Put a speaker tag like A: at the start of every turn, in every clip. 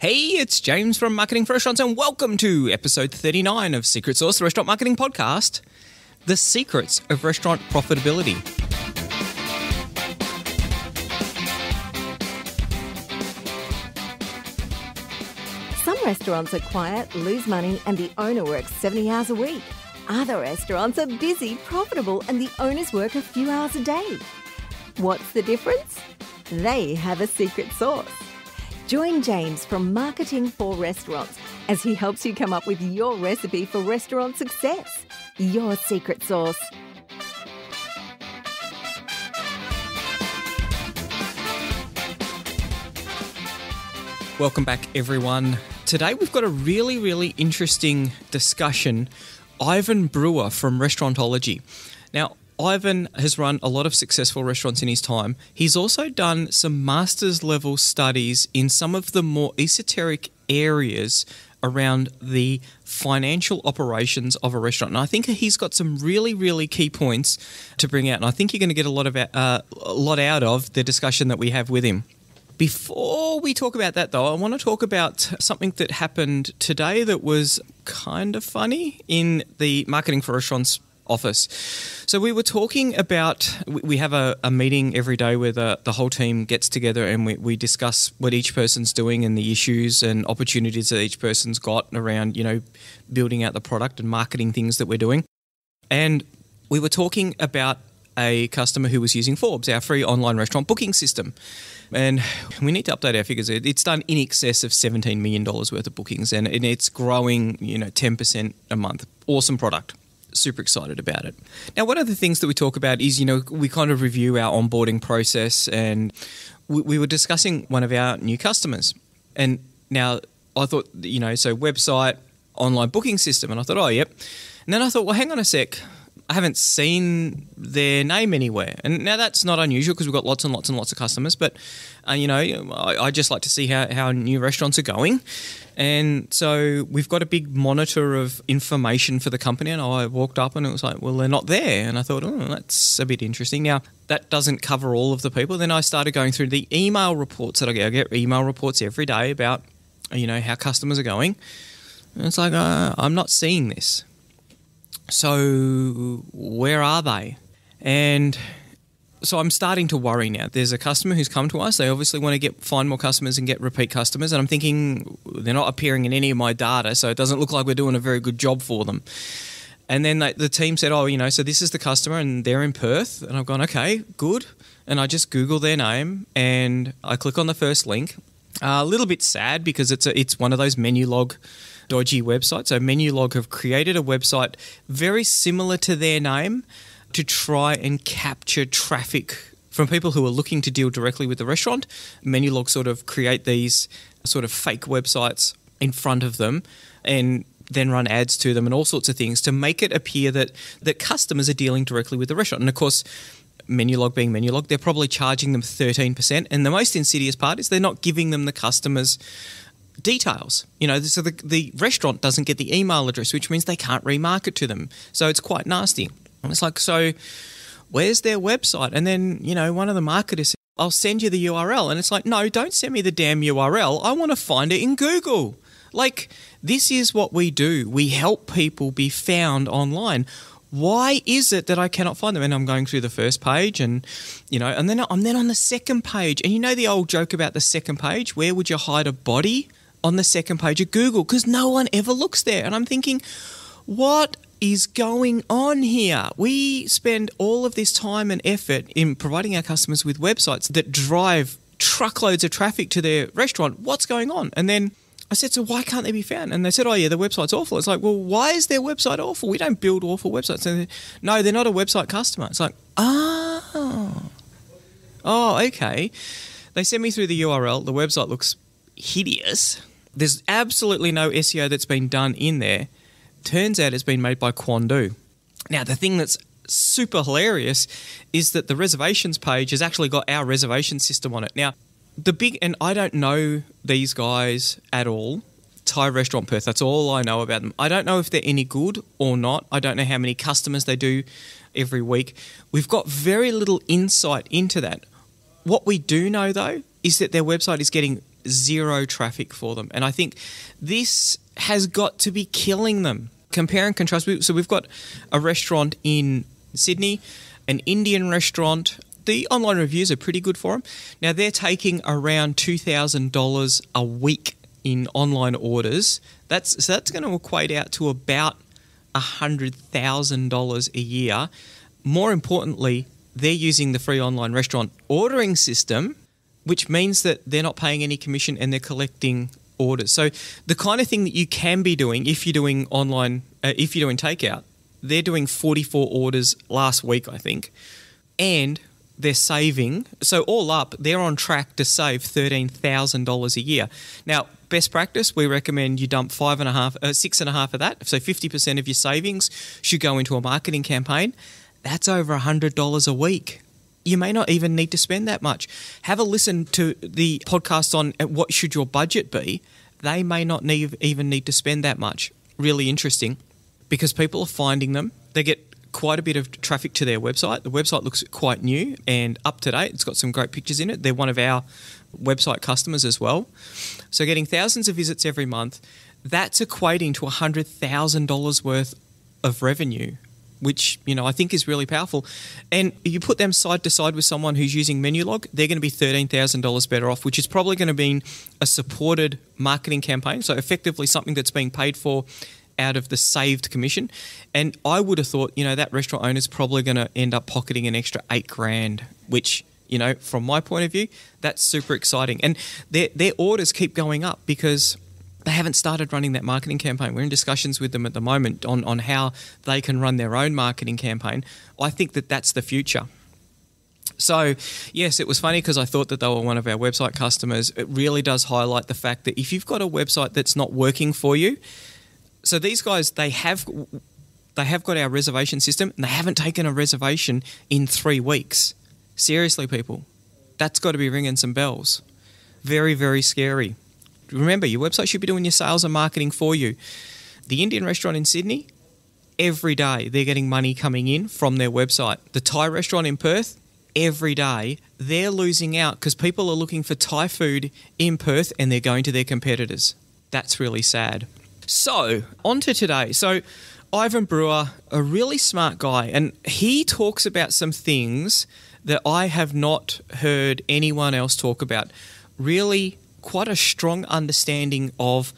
A: Hey, it's James from Marketing for Restaurants, and welcome to episode 39 of Secret Sauce, the restaurant marketing podcast The Secrets of Restaurant Profitability.
B: Some restaurants are quiet, lose money, and the owner works 70 hours a week. Other restaurants are busy, profitable, and the owners work a few hours a day. What's the difference? They have a secret sauce. Join James from Marketing for Restaurants as he helps you come up with your recipe for restaurant success. Your secret sauce.
A: Welcome back, everyone. Today we've got a really, really interesting discussion. Ivan Brewer from Restaurantology. Now, Ivan has run a lot of successful restaurants in his time. He's also done some master's level studies in some of the more esoteric areas around the financial operations of a restaurant. And I think he's got some really, really key points to bring out. And I think you're going to get a lot of uh, a lot out of the discussion that we have with him. Before we talk about that, though, I want to talk about something that happened today that was kind of funny in the Marketing for Restaurants office. So we were talking about, we have a, a meeting every day where the, the whole team gets together and we, we discuss what each person's doing and the issues and opportunities that each person's got around, you know, building out the product and marketing things that we're doing. And we were talking about a customer who was using Forbes, our free online restaurant booking system. And we need to update our figures. It's done in excess of $17 million worth of bookings and it's growing, you know, 10% a month. Awesome product. Super excited about it. Now, one of the things that we talk about is, you know, we kind of review our onboarding process and we, we were discussing one of our new customers. And now I thought, you know, so website, online booking system. And I thought, oh, yep. And then I thought, well, hang on a sec. I haven't seen their name anywhere. And now that's not unusual because we've got lots and lots and lots of customers. But, uh, you know, I, I, just like to see how, how new restaurants are going. And so we've got a big monitor of information for the company. And I walked up and it was like, well, they're not there. And I thought, oh, that's a bit interesting. Now, that doesn't cover all of the people. Then I started going through the email reports that I get. I get email reports every day about, you know, how customers are going. And it's like, uh, I'm not seeing this. So, where are they? And so I'm starting to worry now. There's a customer who's come to us. They obviously want to get find more customers and get repeat customers, and I'm thinking they're not appearing in any of my data, so it doesn't look like we're doing a very good job for them. And then they, the team said, "Oh, you know, so this is the customer, and they're in Perth." And I've gone, "Okay, good." And I just Google their name, and I click on the first link. Uh, a little bit sad because it's a, it's one of those Menulog dodgy website. So Menulog have created a website very similar to their name to try and capture traffic from people who are looking to deal directly with the restaurant. Menulog sort of create these sort of fake websites in front of them and then run ads to them and all sorts of things to make it appear that that customers are dealing directly with the restaurant. And of course, Menulog being Menulog, they're probably charging them 13%. And the most insidious part is they're not giving them the customers details. You know, so the, the restaurant doesn't get the email address, which means they can't remarket to them. So it's quite nasty. And it's like, so where's their website? And then, you know, one of the marketers said, I'll send you the URL. And it's like, no, don't send me the damn URL. I want to find it in Google. Like, this is what we do. We help people be found online. Why is it that I cannot find them? And I'm going through the first page, and you know, and then I'm then on the second page. And you know the old joke about the second page: where would you hide a body? On the second page of Google because no one ever looks there. And I'm thinking, what is going on here? We spend all of this time and effort in providing our customers with websites that drive truckloads of traffic to their restaurant. What's going on? And then I said, so why can't they be found? And they said, oh yeah, the website's awful. It's like, well, why is their website awful? We don't build awful websites. And no, they're not a website customer. It's like, oh, oh, okay. They sent me through the URL. The website looks hideous. There's absolutely no SEO that's been done in there. Turns out it's been made by Quandoo. Now, the thing that's super hilarious is that the reservations page has actually got our reservation system on it. Now, the big, and I don't know these guys at all. Thai Restaurant Perth, that's all I know about them. I don't know if they're any good or not. I don't know how many customers they do every week. We've got very little insight into that. What we do know, though, is that their website is getting zero traffic for them. And I think this has got to be killing them. Compare and contrast. So we've got a restaurant in Sydney, an Indian restaurant. The online reviews are pretty good for them. Now they're taking around two thousand dollars a week in online orders. That's so that's going to equate out to about hundred thousand dollars a year. More importantly, they're using the free online restaurant ordering system, which means that they're not paying any commission and they're collecting orders. So the kind of thing that you can be doing if you're doing online, uh, if you're doing takeout, they're doing 44 orders last week, I think, and they're saving. So all up, they're on track to save thirteen thousand dollars a year. Now, best practice, we recommend you dump five and a half, uh, six and a half of that. So fifty percent of your savings should go into a marketing campaign. That's over hundred dollars a week. You may not even need to spend that much. Have a listen to the podcast on uh, what should your budget be. They may not need, even need to spend that much. Really interesting because people are finding them. They get quite a bit of traffic to their website. The website looks quite new and up to date. It's got some great pictures in it. They're one of our website customers as well. So getting thousands of visits every month, that's equating to $100,000 worth of revenue which you know I think is really powerful. And you put them side to side with someone who's using Menulog, they're going to be thirteen thousand dollars better off, which is probably going to be a supported marketing campaign. So effectively something that's being paid for out of the saved commission. And I would have thought, you know, that restaurant owner's probably going to end up pocketing an extra eight grand, which, you know, from my point of view, that's super exciting. And their, their orders keep going up because they haven't started running that marketing campaign. We're in discussions with them at the moment on, on how they can run their own marketing campaign. I think that that's the future. So, yes, it was funny because I thought that they were one of our website customers. It really does highlight the fact that if you've got a website that's not working for you, so these guys they have they have got our reservation system and they haven't taken a reservation in three weeks. Seriously, people, that's got to be ringing some bells. Very, very scary. Remember, your website should be doing your sales and marketing for you. The Indian restaurant in Sydney, every day they're getting money coming in from their website. The Thai restaurant in Perth, every day they're losing out because people are looking for Thai food in Perth and they're going to their competitors. That's really sad. So, on to today. So, Ivan Brewer, a really smart guy, and he talks about some things that I have not heard anyone else talk about. Really, quite a strong understanding of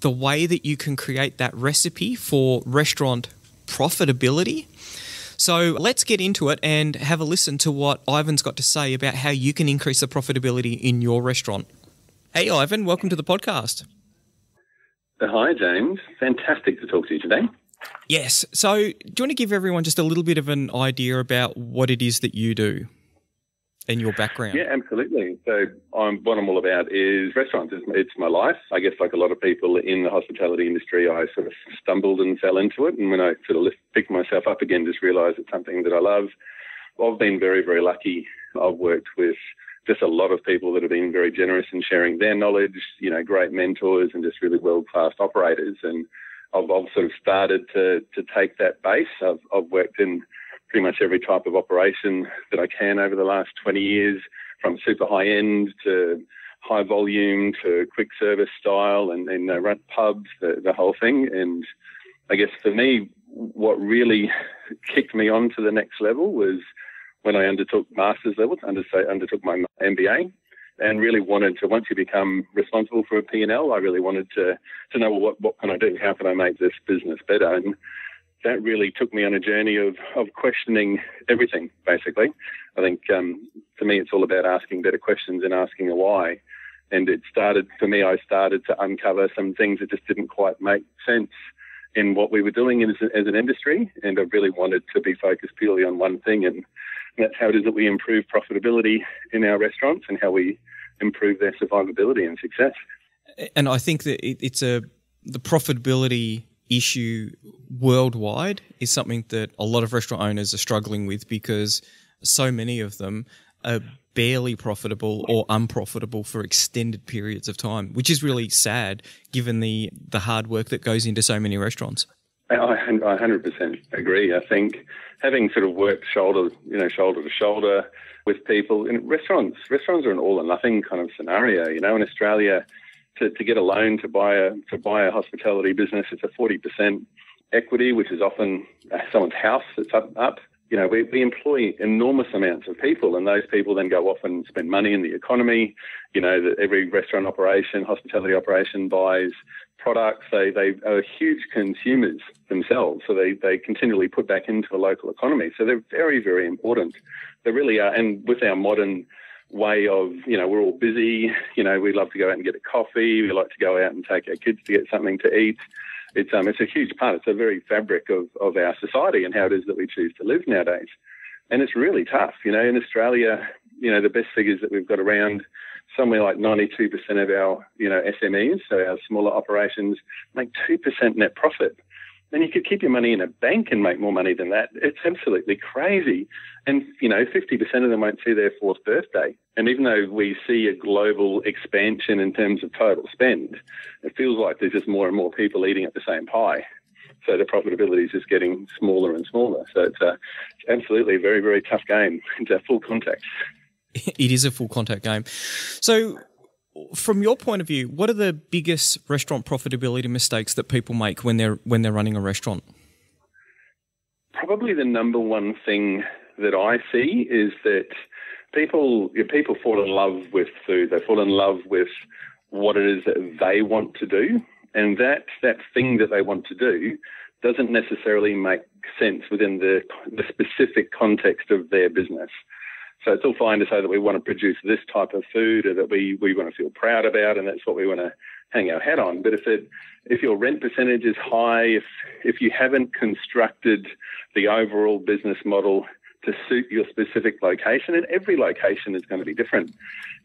A: the way that you can create that recipe for restaurant profitability. So let's get into it and have a listen to what Ivan's got to say about how you can increase the profitability in your restaurant. Hey, Ivan, welcome to the podcast.
C: Hi, James. Fantastic to talk to you today.
A: Yes. So, do you want to give everyone just a little bit of an idea about what it is that you do and your background?
C: Yeah, absolutely. So, I'm, what I'm all about is restaurants. It's, it's, my life. I guess, like a lot of people in the hospitality industry, I sort of stumbled and fell into it. And when I sort of picked myself up again, just realised it's something that I love. I've been very, very lucky. I've worked with just a lot of people that have been very generous in sharing their knowledge, you know, great mentors and just really world class operators. And I've, I've, sort of started to, to take that base. I've, I've worked in pretty much every type of operation that I can over the last 20 years, from super high end to high volume to quick service style and then uh, run pubs, the, the whole thing. And I guess for me, what really kicked me on to the next level was when I undertook master's levels, undertook my MBA, and really wanted to, once you become responsible for a P&L, I really wanted to, to know well, what, what can I do? How can I make this business better? And that really took me on a journey of, of questioning everything, basically. I think um, for me, it's all about asking better questions and asking a why. And it started, for me, I started to uncover some things that just didn't quite make sense in what we were doing as, as an industry. And I really wanted to be focused purely on one thing. And that's how it is that we improve profitability in our restaurants and how we improve their survivability and success.
A: And I think that it's a the profitability issue worldwide is something that a lot of restaurant owners are struggling with because so many of them are barely profitable or unprofitable for extended periods of time, which is really sad given the the hard work that goes into so many restaurants.
C: I, I 100% agree. I think having sort of worked shoulder, you know, shoulder to shoulder with people in restaurants, restaurants are an all or nothing kind of scenario. You know, in Australia, to, to get a loan to buy a to buy a hospitality business, it's a 40% equity, which is often uh, someone's house that's up, up you know, we, we employ enormous amounts of people, and those people then go off and spend money in the economy. You know, that every restaurant operation, hospitality operation buys products. They they are huge consumers themselves, so they they continually put back into the local economy. So they're very very important. They really are, and with our modern way of, you know, we're all busy. You know, we love to go out and get a coffee. We like to go out and take our kids to get something to eat it's um, it's a huge part. It's a very fabric of, of our society and how it is that we choose to live nowadays. And it's really tough. You know, in Australia, you know, the best figures that we've got around somewhere like 92% of our, you know, SMEs, so our smaller operations, make 2% net profit then you could keep your money in a bank and make more money than that. It's absolutely crazy. And, you know, 50% of them won't see their fourth birthday. And even though we see a global expansion in terms of total spend, it feels like there's just more and more people eating at the same pie. So the profitability is just getting smaller and smaller. So it's, a, it's absolutely a very, very tough game. It's a full contact.
A: It is a full contact game. So from your point of view, what are the biggest restaurant profitability mistakes that people make when they're when they're running a restaurant?
C: Probably the number one thing that I see is that people people fall in love with food. They fall in love with what it is that they want to do, and that that thing that they want to do doesn't necessarily make sense within the the specific context of their business. So it's all fine to say that we want to produce this type of food or that we, we want to feel proud about and that's what we want to hang our hat on. But if it if your rent percentage is high, if if you haven't constructed the overall business model to suit your specific location, and every location is going to be different.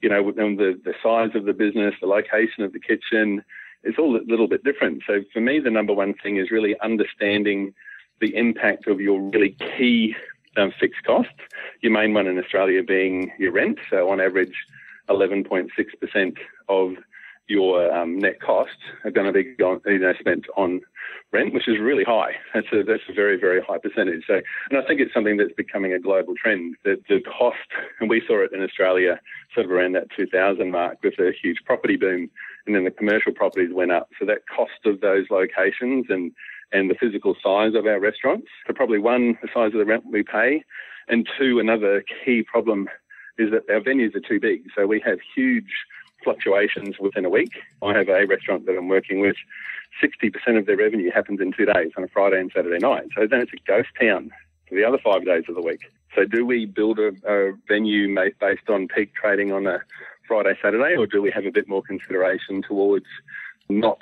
C: You know, the the size of the business, the location of the kitchen, it's all a little bit different. So for me, the number one thing is really understanding the impact of your really key um, fixed costs. Your main one in Australia being your rent. So on average, 11.6% of your um, net costs are going to be gone, you know, spent on rent, which is really high. That's a that's a very very high percentage. So, and I think it's something that's becoming a global trend. That the cost, and we saw it in Australia, sort of around that 2000 mark with a huge property boom, and then the commercial properties went up. So that cost of those locations and and the physical size of our restaurants. So probably one, the size of the rent we pay, and two, another key problem is that our venues are too big. So we have huge fluctuations within a week. I have a restaurant that I'm working with. 60% of their revenue happens in two days on a Friday and Saturday night. So then it's a ghost town for the other five days of the week. So do we build a, a venue based on peak trading on a Friday, Saturday, or do we have a bit more consideration towards not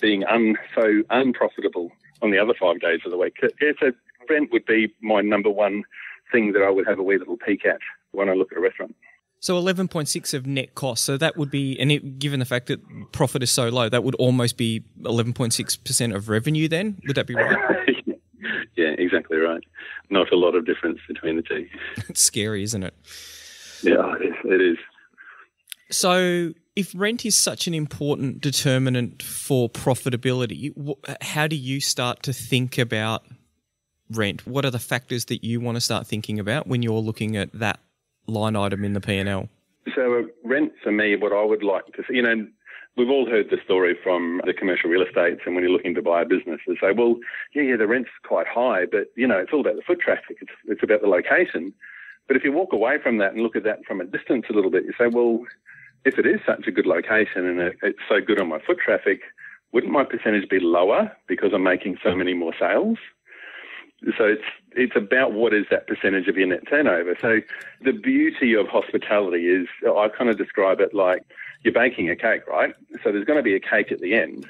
C: being un, so unprofitable on the other five days of the week. Yeah, so rent would be my number one thing that I would have a wee little peek at when I look at a restaurant.
A: So 11.6 of net cost. So that would be, and it, given the fact that profit is so low, that would almost be 11.6% of revenue then? Would that be right?
C: yeah, exactly right. Not a lot of difference between the two.
A: it's scary, isn't it?
C: Yeah, it is. It is.
A: So if rent is such an important determinant for profitability, how do you start to think about rent? What are the factors that you want to start thinking about when you're looking at that line item in the P&L?
C: So uh, rent for me, what I would like to see, you know, we've all heard the story from the commercial real estates and when you're looking to buy a business, they say, well, yeah, yeah, the rent's quite high, but, you know, it's all about the foot traffic. It's, it's about the location. But if you walk away from that and look at that from a distance a little bit, you say, well, if it is such a good location and it's so good on my foot traffic, wouldn't my percentage be lower because I'm making so many more sales? So it's it's about what is that percentage of your net turnover. So the beauty of hospitality is I kind of describe it like you're baking a cake, right? So there's going to be a cake at the end.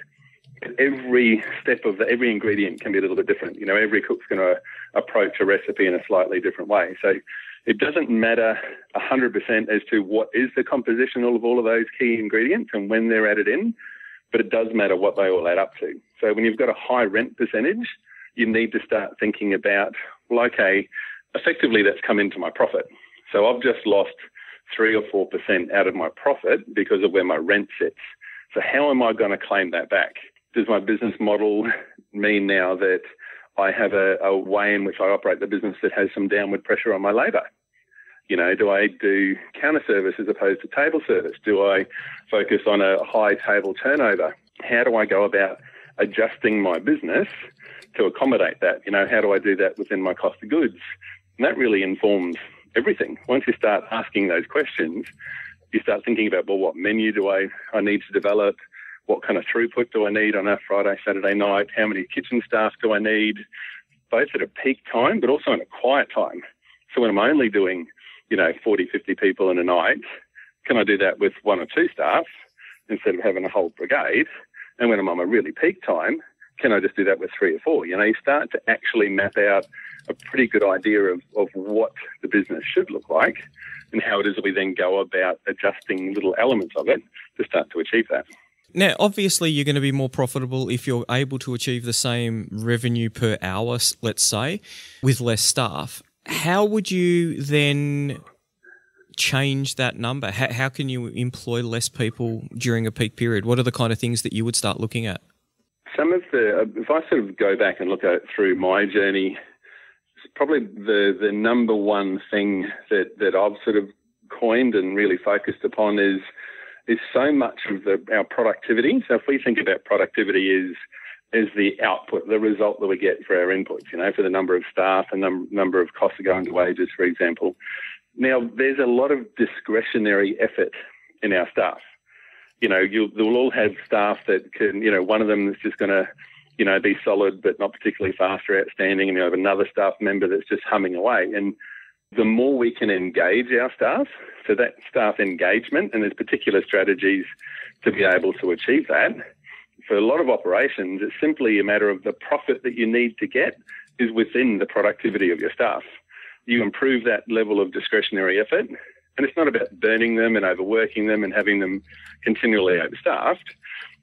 C: Every step of the, every ingredient can be a little bit different. You know, every cook's going to approach a recipe in a slightly different way. So it doesn't matter 100% as to what is the composition of all of those key ingredients and when they're added in, but it does matter what they all add up to. So when you've got a high rent percentage, you need to start thinking about, well, okay, effectively that's come into my profit. So I've just lost three or four percent out of my profit because of where my rent sits. So how am I going to claim that back? does my business model mean now that I have a, a way in which I operate the business that has some downward pressure on my labour? You know, do I do counter service as opposed to table service? Do I focus on a high table turnover? How do I go about adjusting my business to accommodate that? You know, how do I do that within my cost of goods? And that really informs everything. Once you start asking those questions, you start thinking about, well, what menu do I, I need to develop? What kind of throughput do I need on a Friday, Saturday night? How many kitchen staff do I need? Both at a peak time, but also in a quiet time. So when I'm only doing, you know, 40, 50 people in a night, can I do that with one or two staff instead of having a whole brigade? And when I'm on a really peak time, can I just do that with three or four? You know, you start to actually map out a pretty good idea of, of what the business should look like and how it is that we then go about adjusting little elements of it to start to achieve that.
A: Now, obviously, you're going to be more profitable if you're able to achieve the same revenue per hour, let's say, with less staff. How would you then change that number? How, how can you employ less people during a peak period? What are the kind of things that you would start looking at?
C: Some of the, if I sort of go back and look at through my journey, probably the, the number one thing that, that I've sort of coined and really focused upon is is so much of the, our productivity. So if we think about productivity is is the output, the result that we get for our inputs, you know, for the number of staff and num- number of costs that go into wages, for example. Now, there's a lot of discretionary effort in our staff. You know, you'll, you'll all have staff that can, you know, one of them is just going to, you know, be solid but not particularly fast or outstanding, and you have another staff member that's just humming away. And the more we can engage our staff, so that staff engagement, and there's particular strategies to be able to achieve that. For a lot of operations, it's simply a matter of the profit that you need to get is within the productivity of your staff. You improve that level of discretionary effort, and it's not about burning them and overworking them and having them continually overstaffed.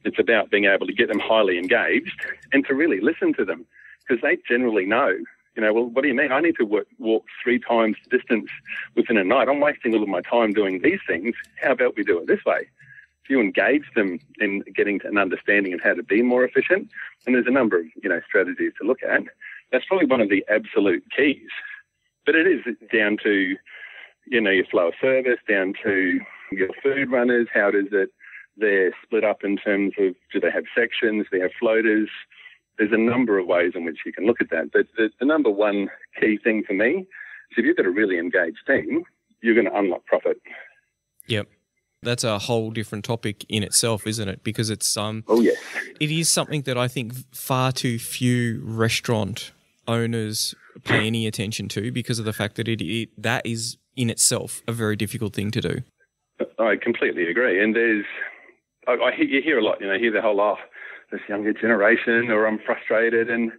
C: It's about being able to get them highly engaged and to really listen to them because they generally know you know, well, what do you mean? I need to work, walk three times the distance within a night. I'm wasting all of my time doing these things. How about we do it this way? If you engage them in getting an understanding of how to be more efficient, and there's a number of, you know, strategies to look at, that's probably one of the absolute keys. But it is down to, you know, your flow of service, down to your food runners, how does it, they're split up in terms of do they have sections, do they have floaters, there's a number of ways in which you can look at that. But the, the number one key thing for me is if you've got a really engaged team, you're going to unlock profit.
A: Yep. That's a whole different topic in itself, isn't it? Because it's um
C: Oh yes.
A: It is something that I think far too few restaurant owners pay any attention to because of the fact that it, it that is in itself a very difficult thing to do.
C: I completely agree. And there's I, I hear, you hear a lot, you know, hear the whole oh, this younger generation or I'm frustrated. And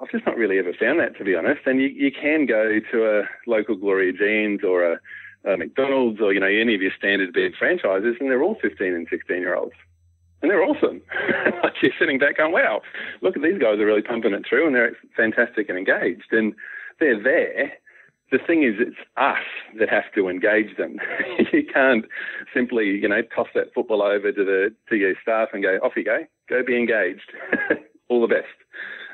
C: I've just not really ever found that, to be honest. And you, you can go to a local Gloria Jean's or a, a McDonald's or, you know, any of your standard bed franchises, and they're all 15 and 16 year olds. And they're awesome. like you're sitting back going, wow, look at these guys are really pumping it through and they're fantastic and engaged. And they're there the thing is, it's us that have to engage them. you can't simply, you know, toss that football over to the to your staff and go, off you go, go be engaged. All the best.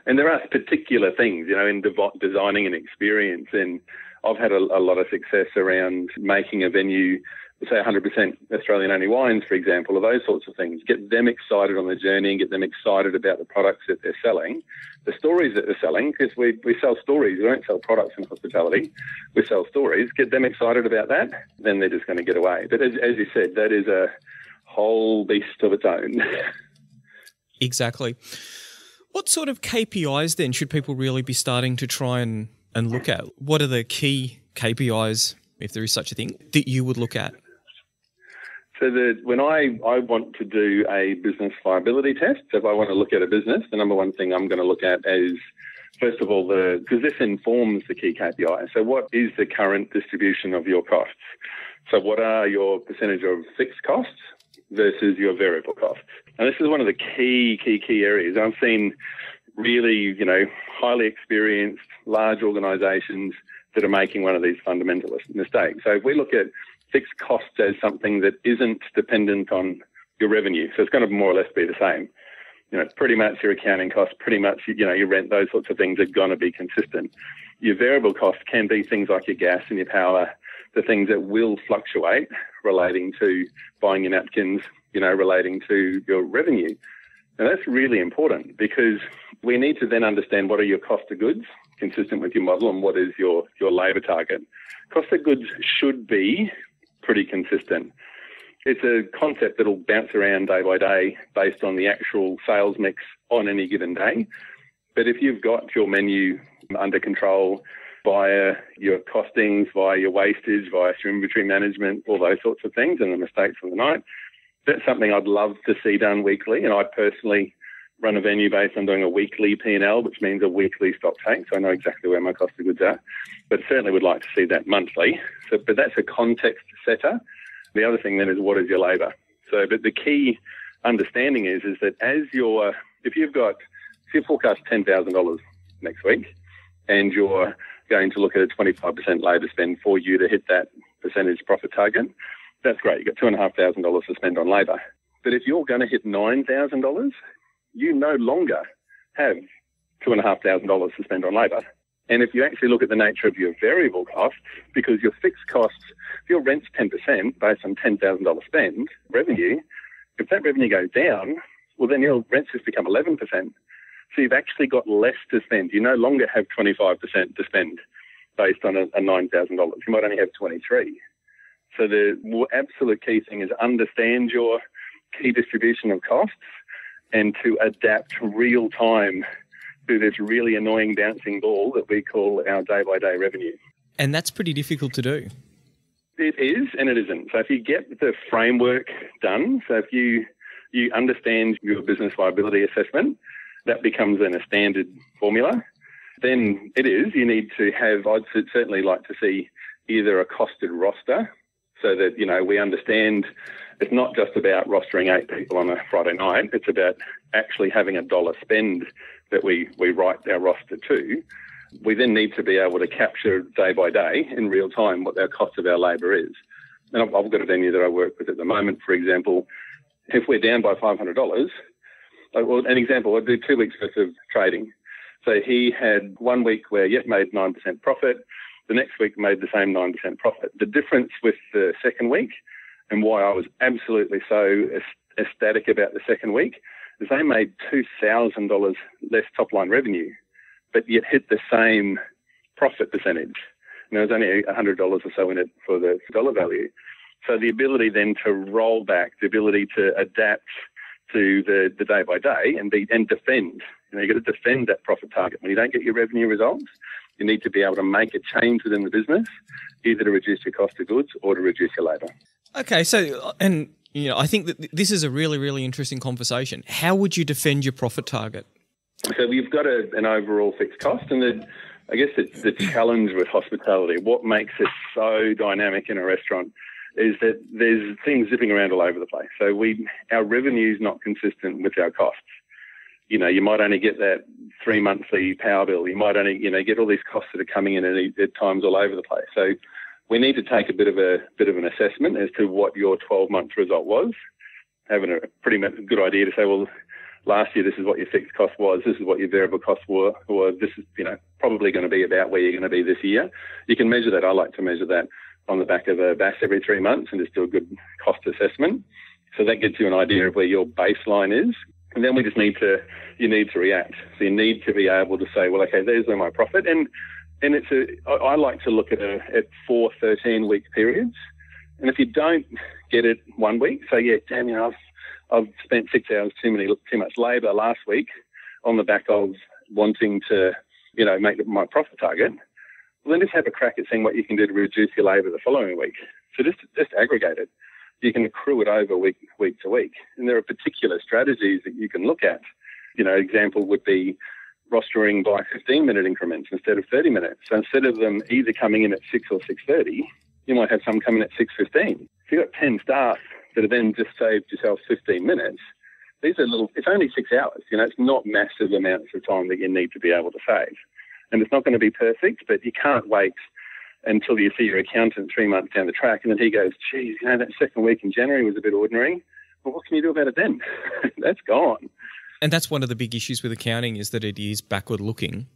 C: And there are particular things, you know, in de- designing an experience. And I've had a, a lot of success around making a venue say 100% Australian only wines, for example, or those sorts of things. Get them excited on the journey and get them excited about the products that they're selling, the stories that they're selling, because we, we sell stories. We don't sell products in hospitality. We sell stories. Get them excited about that, then they're just going to get away. But as, as you said, that is a whole beast of its own.
A: exactly. What sort of KPIs then should people really be starting to try and, and look at? What are the key KPIs, if there is such a thing, that you would look at?
C: So that when I, I want to do a business viability test, so if I want to look at a business, the number one thing I'm going to look at is first of all the because this informs the key KPI. So what is the current distribution of your costs? So what are your percentage of fixed costs versus your variable costs? And this is one of the key, key, key areas. I've seen really, you know, highly experienced large organizations that are making one of these fundamental mistakes. So if we look at fixed costs as something that isn't dependent on your revenue. So it's going to more or less be the same. You know, pretty much your accounting costs, pretty much, you know, your rent, those sorts of things are going to be consistent. Your variable costs can be things like your gas and your power, the things that will fluctuate relating to buying your napkins, you know, relating to your revenue. And that's really important because we need to then understand what are your cost of goods consistent with your model and what is your, your labour target. Cost of goods should be pretty consistent. It's a concept that'll bounce around day by day based on the actual sales mix on any given day. But if you've got your menu under control via your costings, via your wastage, via your inventory management, all those sorts of things, and the mistakes of the night, that's something I'd love to see done weekly. And I personally run a venue based on doing a weekly P&L, which means a weekly stock take, so I know exactly where my cost of goods are. But certainly would like to see that monthly. So, but that's a context setter. The other thing then is what is your labour? So, but the key understanding is is that as your if you've got if you forecast ten thousand dollars next week, and you're going to look at a twenty five percent labour spend for you to hit that percentage profit target, that's great. You've got two and a half thousand dollars to spend on labour. But if you're going to hit nine thousand dollars, you no longer have two and a half thousand dollars to spend on labour. And if you actually look at the nature of your variable costs, because your fixed costs, if your rent's 10% based on $10,000 spend revenue, if that revenue goes down, well, then your rents just become 11%. So you've actually got less to spend. You no longer have 25% to spend based on a, a $9,000. You might only have 23. So the absolute key thing is understand your key distribution of costs and to adapt real time to this really annoying bouncing ball that we call our day by day revenue.
A: And that's pretty difficult to do.
C: It is and it isn't. So if you get the framework done, so if you you understand your business viability assessment, that becomes then a standard formula. Then it is you need to have. I'd certainly like to see either a costed roster, so that you know we understand it's not just about rostering eight people on a Friday night. It's about actually having a dollar spend that we, we write our roster to, we then need to be able to capture day by day in real time what our cost of our labour is. And I've, I've got a venue that I work with at the moment, for example, if we're down by $500, uh, well, an example, I do two weeks worth of trading. So he had one week where, yet made 9% profit. The next week made the same 9% profit. The difference with the second week and why I was absolutely so ecstatic about the second week they made $2,000 less top line revenue, but yet hit the same profit percentage. And there was only $100 or so in it for the dollar value. So the ability then to roll back, the ability to adapt to the, the day by day and be and defend. You know, you've got to defend that profit target. When you don't get your revenue results, you need to be able to make a change within the business, either to reduce your cost of goods or to reduce your labour.
A: Okay, so and you know, I think that this is a really, really interesting conversation. How would you defend your profit target?
C: So we've got a, an overall fixed cost, and the, I guess it's the challenge with hospitality. What makes it so dynamic in a restaurant is that there's things zipping around all over the place. So we, our revenue is not consistent with our costs. You know, you might only get that three monthly power bill. You might only, you know, get all these costs that are coming in at, at times all over the place. So we need to take a bit of a bit of an assessment as to what your 12 month result was, having a pretty good idea to say, well, last year this is what your fixed cost was, this is what your variable costs were, or this is you know probably going to be about where you're going to be this year. You can measure that. I like to measure that on the back of a BAS every three months and just do a good cost assessment. So that gives you an idea of where your baseline is. And then we just need to, you need to react. So you need to be able to say, well, okay, there's where my profit. And and it's a, I like to look at a, at four 13 week periods. And if you don't get it one week, say, yeah, damn, you I've, I've spent six hours too many, too much labour last week on the back of wanting to, you know, make my profit target. Well, then just have a crack at seeing what you can do to reduce your labour the following week. So just, just aggregate it. You can accrue it over week, week to week. And there are particular strategies that you can look at. You know, example would be rostering by 15 minute increments instead of 30 minutes. So instead of them either coming in at 6 or 6.30, you might have some coming at 6.15. If you've got 10 staff that have then just saved yourself 15 minutes, these are little, it's only six hours. You know, it's not massive amounts of time that you need to be able to save. And it's not going to be perfect, but you can't wait until you see your accountant three months down the track and then he goes, geez, you know, that second week in January was a bit ordinary. Well, what can you do about it then? That's gone.
A: And that's one of the big issues with accounting is that it is backward looking.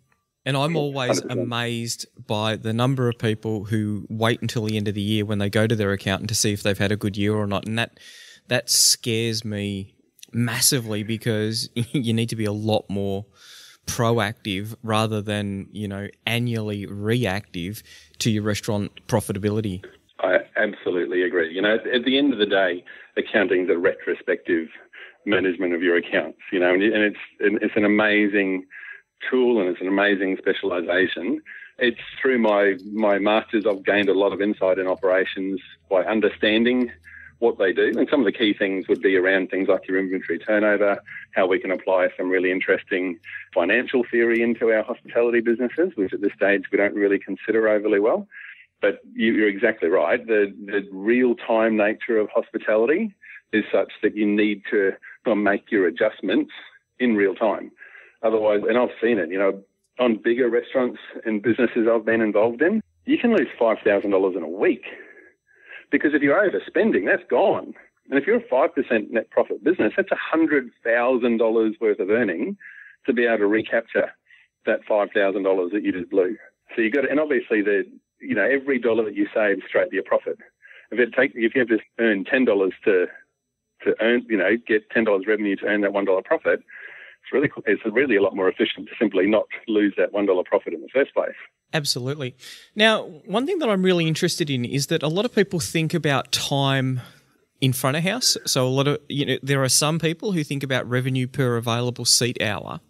A: And I'm always
C: 100%.
A: amazed by the number of people who wait until the end of the year when they go to their accountant to see if they've had a good year or not. And that that scares me massively because you need to be a lot more proactive rather than, you know, annually reactive to your restaurant profitability.
C: I absolutely agree. You know, at, at the end of the day, accounting is a retrospective management of your accounts. You know, and, it's it's an amazing tool and it's an amazing specialization. It's through my my masters I've gained a lot of insight in operations by understanding what they do. And some of the key things would be around things like your inventory turnover, how we can apply some really interesting financial theory into our hospitality businesses, which at this stage we don't really consider overly well. But you, you're exactly right. The, the real time nature of hospitality is such that you need to make your adjustments in real time. Otherwise, and I've seen it, you know, on bigger restaurants and businesses I've been involved in, you can lose $5,000 in a week because if you're overspending, that's gone. And if you're a 5% net profit business, that's $100,000 worth of earning to be able to recapture that $5,000 that you just blew. So you got to, and obviously the, you know, every dollar that you save straight to your profit. If it take, if you have to earn $10 to, to earn, you know, get $10 revenue to earn that $1 profit, it's really, it's really a lot more efficient to simply not lose that $1 profit in the first place.
A: Absolutely. Now, one thing that I'm really interested in is that a lot of people think about time in front of house. So a lot of you know there are some people who think about revenue per available seat hour.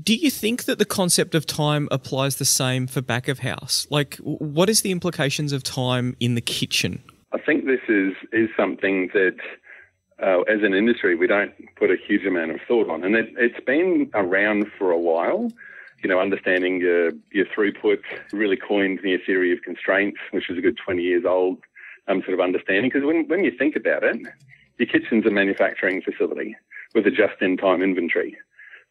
A: Do you think that the concept of time applies the same for back of house? Like what is the implications of time in the kitchen?
C: I think this is is something that uh, as an industry we don't put a huge amount of thought on, and it, it's been around for a while you know, understanding your, your throughput, really coined the theory of constraints, which is a good 20 years old um, sort of understanding. Because when, when you think about it, your kitchen's a manufacturing facility with a just-in-time inventory.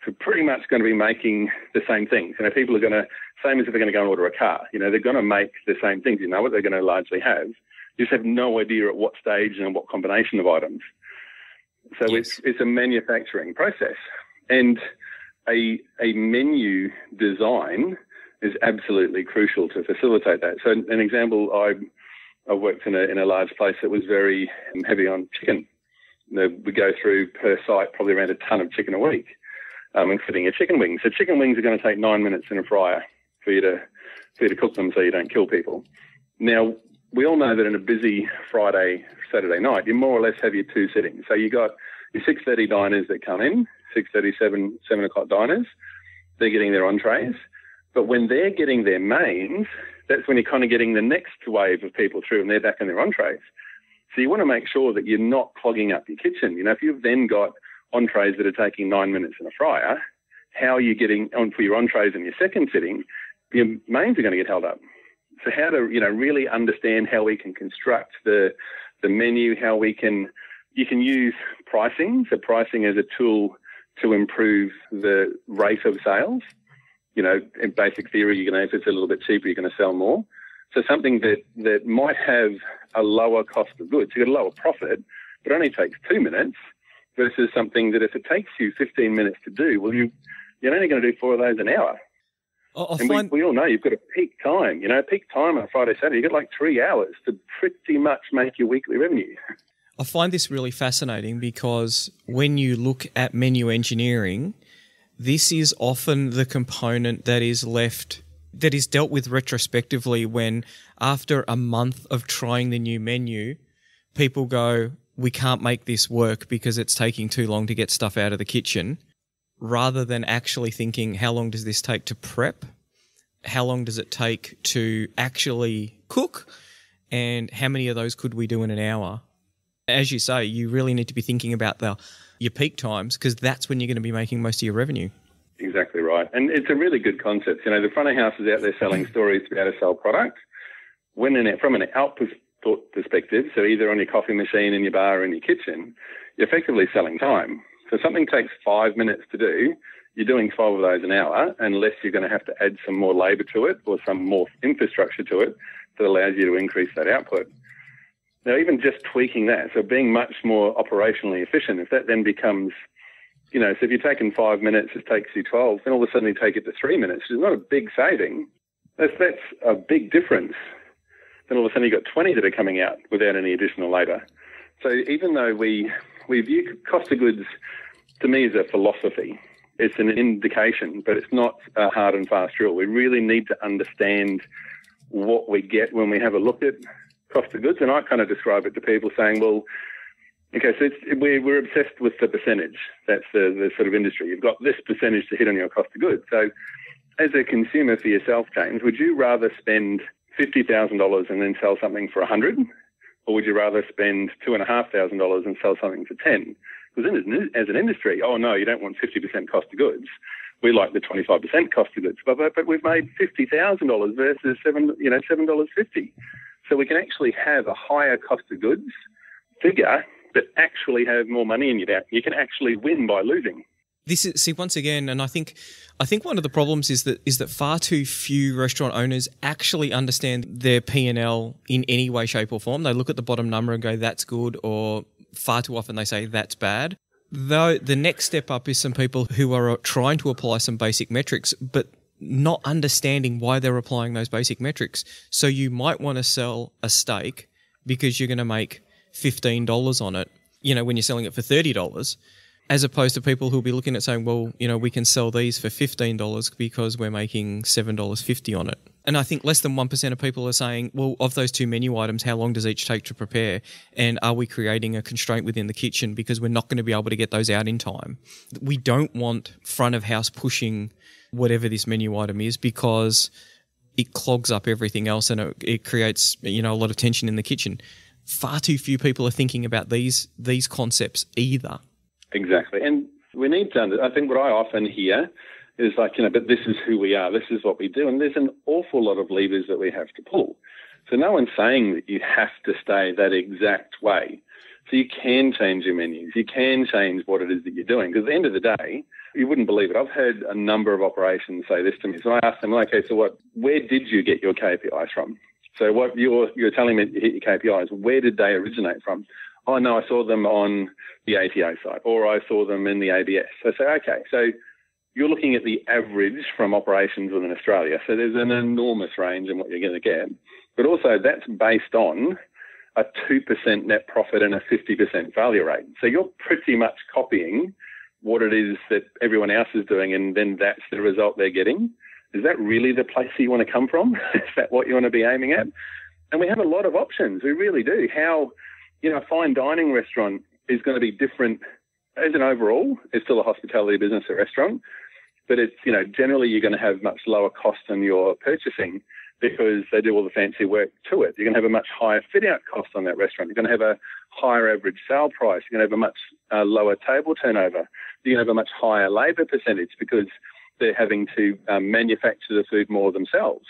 C: So pretty much going to be making the same things. You know, people are going to, same as if they're going to go and order a car, you know, they're going to make the same things. You know what they're going to largely have. You just have no idea at what stage and what combination of items. So yes. it's, it's a manufacturing process. And a, a menu design is absolutely crucial to facilitate that. So, an example, I, I worked in a, in a large place that was very heavy on chicken. We go through per site probably around a ton of chicken a week, um, including your chicken wings. So, chicken wings are going to take nine minutes in a fryer for you to for you to cook them so you don't kill people. Now, we all know that in a busy Friday, Saturday night, you more or less have your two sittings. So you got your 6.30 diners that come in, 6.37, 7 o'clock diners. They're getting their entrees. But when they're getting their mains, that's when you're kind of getting the next wave of people through and they're back in their entrees. So you want to make sure that you're not clogging up your kitchen. You know, if you've then got entrees that are taking nine minutes in a fryer, how are you getting on for your entrees in your second sitting? Your mains are going to get held up. So how to, you know, really understand how we can construct the the menu, how we can you can use pricing. So pricing as a tool to improve the rate of sales. You know, in basic theory, you're going to, if it's a little bit cheaper, you're going to sell more. So something that, that might have a lower cost of goods, you get a lower profit, but only takes two minutes versus something that if it takes you 15 minutes to do, well, you, you're only going to do four of those an hour.
A: I'll
C: and
A: find...
C: we, we all know you've got a peak time. You know, peak time on Friday, Saturday, you've got like three hours to pretty much make your weekly revenue.
A: I find this really fascinating because when you look at menu engineering, this is often the component that is left that is dealt with retrospectively when after a month of trying the new menu, people go, we can't make this work because it's taking too long to get stuff out of the kitchen, rather than actually thinking, how long does this take to prep? How long does it take to actually cook? And how many of those could we do in an hour? as you say, you really need to be thinking about the your peak times because that's when you're going to be making most of your revenue.
C: Exactly right, and it's a really good concept. You know, the front of house is out there selling stories to be able to sell product. When in it, from an output perspective, so either on your coffee machine in your bar or in your kitchen, you're effectively selling time. So something takes five minutes to do, you're doing five of those an hour, unless you're going to have to add some more labour to it or some more infrastructure to it that allows you to increase that output. Now, even just tweaking that, so being much more operationally efficient, if that then becomes You know, so if you're taking five minutes, it takes you 12, then all of a sudden you take it to three minutes, which is not a big saving. That's, that's a big difference. Then all of a sudden you've got 20 that are coming out without any additional labour. So even though we, we view cost of goods to me as a philosophy, it's an indication, but it's not a hard and fast rule. We really need to understand what we get when we have a look at cost of goods. And I kind of describe it to people saying, well, okay, so we're, we're obsessed with the percentage. That's the, the sort of industry. You've got this percentage to hit on your cost of goods. So as a consumer for yourself, James, would you rather spend $50,000 and then sell something for 100 or would you rather spend $2,500 and sell something for 10 Because as an industry, oh no, you don't want 50% cost of goods. We like the 25% cost of goods, but, but, but we've made $50,000 versus seven, you know, $7.50. So we can actually have a higher cost of goods figure, but actually have more money in your bank. You can actually win by losing
A: this is see once again, and I think I think one of the problems is that is that far too few restaurant owners actually understand their P and L in any way, shape, or form. They look at the bottom number and go, "That's good," or far too often they say, "That's bad." Though the next step up is some people who are uh, trying to apply some basic metrics, but not understanding why they're applying those basic metrics. So you might want to sell a steak because you're going to make fifteen dollars on it. You know, when you're selling it for thirty dollars as opposed to people who'll be looking at saying, well, you know, we can sell these for $15 because we're making $7.50 on it. And I think less than 1% of people are saying, well, of those two menu items, how long does each take to prepare? And are we creating a constraint within the kitchen because we're not going to be able to get those out in time? We don't want front of house pushing whatever this menu item is because it clogs up everything else and it, it creates, you know, a lot of tension in the kitchen. Far too few people are thinking about these these concepts either.
C: Exactly. And we need to, I think what I often hear is like, you know, but this is who we are, this is what we do. And there's an awful lot of levers that we have to pull. So no one's saying that you have to stay that exact way. So you can change your menus, you can change what it is that you're doing. Because at the end of the day, you wouldn't believe it. I've heard a number of operations say this to me. So I asked them, okay, so what, where did you get your KPIs from? So what you're, you're telling me you hit your KPIs, where did they originate from? Oh no, I saw them on the ATA site or I saw them in the ABS. So I say, okay, so you're looking at the average from operations within Australia. So there's an enormous range in what you're going to get. But also that's based on a 2% net profit and a 50% failure rate. So you're pretty much copying what it is that everyone else is doing and then that's the result they're getting. Is that really the place you want to come from? is that what you want to be aiming at? And we have a lot of options. We really do. How you know, a fine dining restaurant is going to be different as an overall. It's still a hospitality business, a restaurant, but it's, you know, generally you're going to have much lower cost in your purchasing because they do all the fancy work to it. You're going to have a much higher fit out cost on that restaurant. You're going to have a higher average sale price. You're going to have a much uh, lower table turnover. You're going to have a much higher labour percentage because they're having to um, manufacture the food more themselves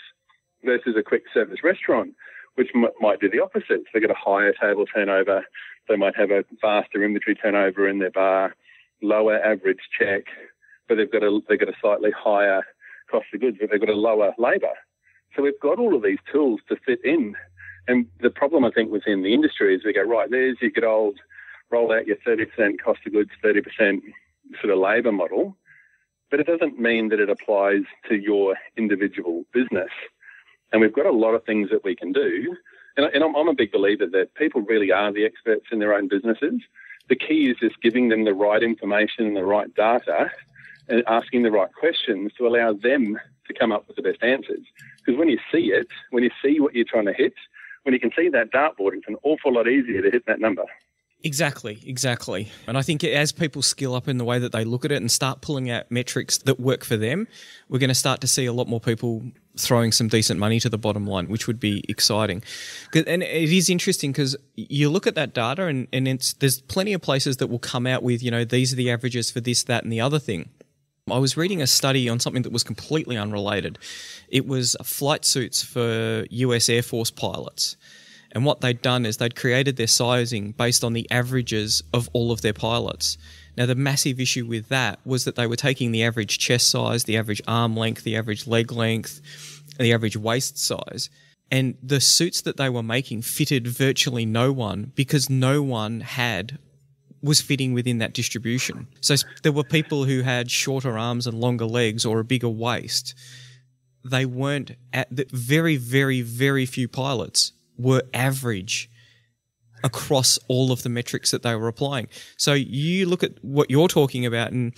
C: versus a quick service restaurant which m- might do the opposite. They get a higher table turnover. They might have a faster inventory turnover in their bar, lower average check, but they've got a they've got a slightly higher cost of goods, but they've got a lower labour. So we've got all of these tools to fit in. And the problem I think within the industry is we go right there's your good old roll out your 30% cost of goods, 30% sort of labour model, but it doesn't mean that it applies to your individual business. And we've got a lot of things that we can do. And, and I'm, I'm a big believer that people really are the experts in their own businesses. The key is just giving them the right information and the right data and asking the right questions to allow them to come up with the best answers. Because when you see it, when you see what you're trying to hit, when you can see that dartboard, it's an awful lot easier to hit that number.
A: Exactly, exactly. And I think as people skill up in the way that they look at it and start pulling out metrics that work for them, we're going to start to see a lot more people throwing some decent money to the bottom line, which would be exciting. And it is interesting because you look at that data and, and it's, there's plenty of places that will come out with, you know, these are the averages for this, that, and the other thing. I was reading a study on something that was completely unrelated. It was flight suits for US Air Force pilots. And what they'd done is they'd created their sizing based on the averages of all of their pilots. Now, the massive issue with that was that they were taking the average chest size, the average arm length, the average leg length, the average waist size. And the suits that they were making fitted virtually no one because no one had was fitting within that distribution. So there were people who had shorter arms and longer legs or a bigger waist. They weren't at the very, very, very few pilots were average across all of the metrics that they were applying. So you look at what you're talking about, and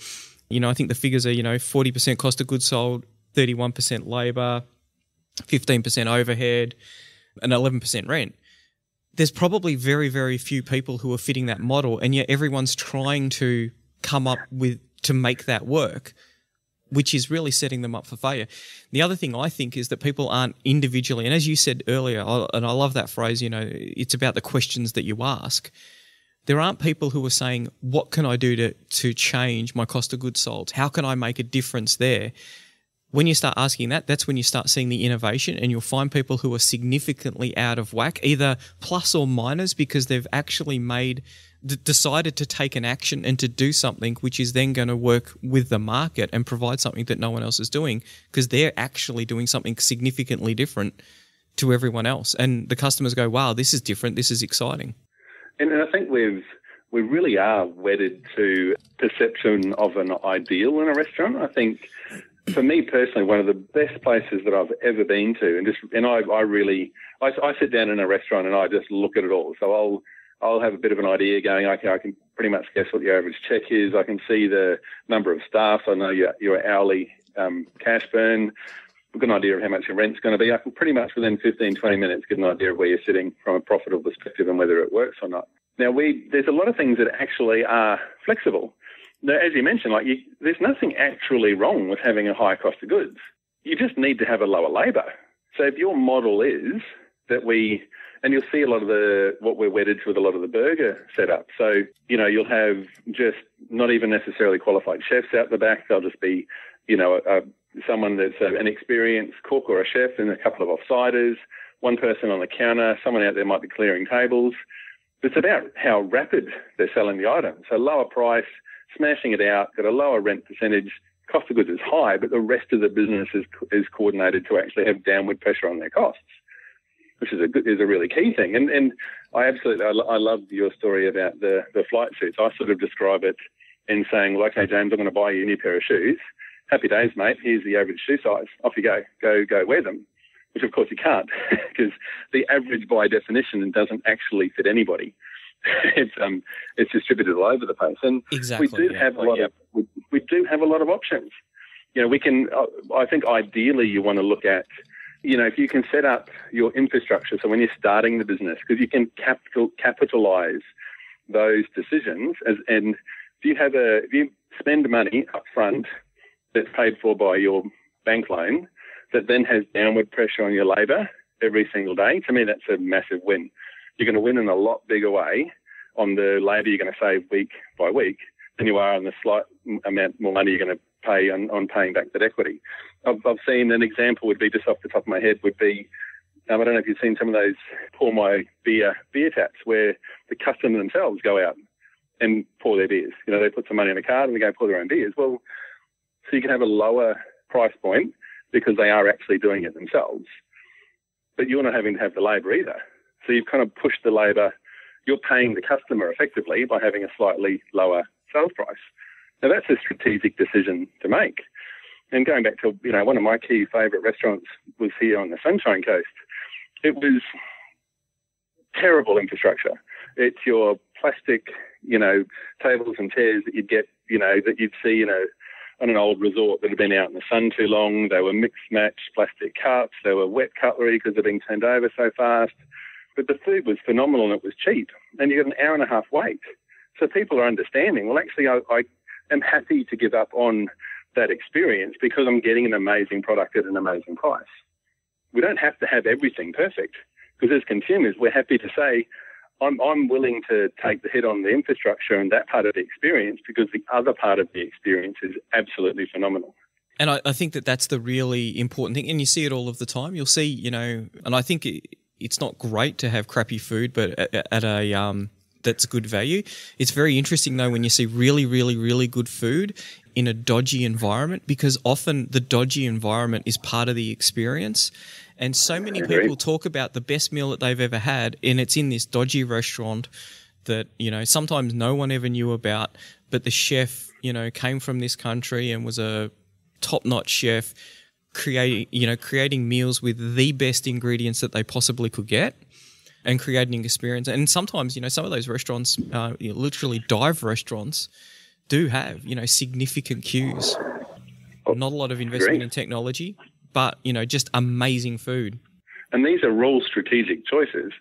A: you know, I think the figures are you know 40% cost of goods sold, 31% labor, 15% overhead, and 11% rent. There's probably very, very few people who are fitting that model, and yet everyone's trying to come up with to make that work which is really setting them up for failure. The other thing I think is that people aren't individually, and as you said earlier, and I love that phrase, you know, it's about the questions that you ask. There aren't people who are saying, what can I do to, to change my cost of goods sold? How can I make a difference there? When you start asking that, that's when you start seeing the innovation, and you'll find people who are significantly out of whack, either plus or minus, because they've actually made decided to take an action and to do something which is then going to work with the market and provide something that no one else is doing because they're actually doing something significantly different to everyone else. And the customers go, wow, this is different. This is exciting.
C: And, and I think we've we really are wedded to perception of an ideal in a restaurant. I think for me personally, one of the best places that I've ever been to, and just and I, I really I, I sit down in a restaurant and I just look at it all. So I'll I'll have a bit of an idea going, okay, I can pretty much guess what your average check is. I can see the number of staff. I know your, your hourly um, cash burn. I've got an idea of how much your rent's going to be. I can pretty much within 15, 20 minutes get an idea of where you're sitting from a profitable perspective and whether it works or not. Now, we there's a lot of things that actually are flexible. Now, as you mentioned, like you, there's nothing actually wrong with having a high cost of goods. You just need to have a lower labour. So if your model is that we and you'll see a lot of the what we're wedded to with a lot of the burger setup. So you know you'll have just not even necessarily qualified chefs out the back. They'll just be you know a, a, someone that's a, an experienced cook or a chef and a couple of offsiders, one person on the counter, someone out there might be clearing tables. It's about how rapid they're selling the item. So lower price, smashing it out, got a lower rent percentage. Cost of goods is high, but the rest of the business is, is coordinated to actually have downward pressure on their costs which is a good, is a really key thing. And and I absolutely I, I love your story about the the flight suits. I sort of describe it in saying, well, okay, James, I'm going to buy you a new pair of shoes. Happy days, mate. Here's the average shoe size. Off you go. Go go wear them. Which of course you can't because the average by definition doesn't actually fit anybody. it's um it's distributed all over the place, and
A: exactly,
C: we do
A: yeah.
C: have a lot
A: yeah.
C: of we, we do have a lot of options. You know, we can. Uh, I think ideally you want to look at you know, if you can set up your infrastructure, so when you're starting the business, because you can capital capitalize those decisions, as, and if you have a, if you spend money up front that's paid for by your bank loan, that then has downward pressure on your labour every single day, to me that's a massive win. You're going to win in a lot bigger way on the labour you're going to save week by week than you are on the slight amount more money you're going to pay on, on paying back that equity. I've, I've seen an example would be just off the top of my head would be um, I don't know if you've seen some of those pour my beer beer taps where the customer themselves go out and pour their beers. You know, they put some money in a card and they go pour their own beers. Well, so you can have a lower price point because they are actually doing it themselves. But you're not having to have the labour either. So you've kind of pushed the labour. You're paying the customer effectively by having a slightly lower sales price. Now that's a strategic decision to make. And going back to, you know, one of my key favourite restaurants was here on the Sunshine Coast. It was terrible infrastructure. It's your plastic, you know, tables and chairs that you'd get, you know, that you'd see, you know, on an old resort that had been out in the sun too long. They were mixed match plastic cups. They were wet cutlery because they're being turned over so fast. But the food was phenomenal and it was cheap. And you got an hour and a half wait. So people are understanding, well, actually, I, I am happy to give up on that experience because I'm getting an amazing product at an amazing price. We don't have to have everything perfect because as consumers, we're happy to say, I'm, I'm willing to take the hit on the infrastructure and that part of the experience because the other part of the experience is absolutely phenomenal.
A: And I, I think that that's the really important thing. And you see it all of the time. You'll see, you know, and I think it, it's not great to have crappy food, but at, at a, um, that's good value. It's very interesting though when you see really, really, really good food in a dodgy environment because often the dodgy environment is part of the experience. And so many people talk about the best meal that they've ever had, and it's in this dodgy restaurant that you know sometimes no one ever knew about, but the chef you know came from this country and was a top-notch chef, creating you know creating meals with the best ingredients that they possibly could get. And creating an experience, and sometimes you know some of those restaurants, uh, you know, literally dive restaurants, do have you know significant queues. Not a lot of investment
C: Great.
A: in technology, but you know just amazing food.
C: And these are all strategic choices.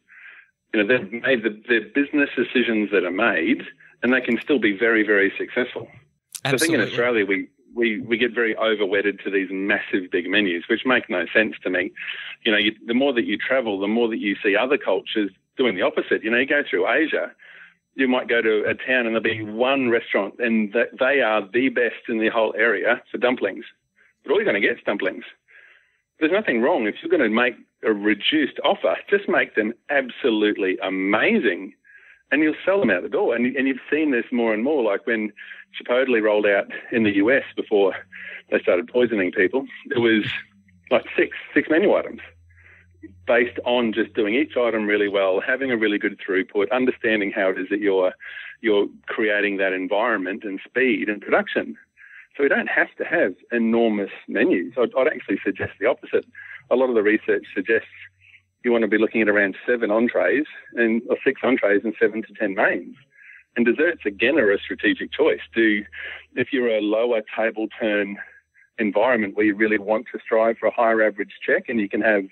C: You know, they've made the, the business decisions that are made, and they can still be very, very successful. Absolutely. I think in Australia, we, we, we get very overwedded to these massive big menus, which make no sense to me. You know, you, the more that you travel, the more that you see other cultures doing the opposite. You know, you go through Asia, you might go to a town and there'll be one restaurant, and th- they are the best in the whole area for dumplings. But all you're going to get is dumplings. There's nothing wrong if you're going to make a reduced offer. Just make them absolutely amazing, and you'll sell them out the door. And, and you've seen this more and more. Like when Chipotle rolled out in the US before they started poisoning people, it was like six six menu items based on just doing each item really well, having a really good throughput, understanding how it is that you're you're creating that environment and speed and production. So we don't have to have enormous menus. I'd, I'd actually suggest the opposite. A lot of the research suggests you want to be looking at around seven entrees and or six entrees and seven to ten mains. And desserts again are a strategic choice. Do if you're a lower table turn environment where you really want to strive for a higher average check and you can have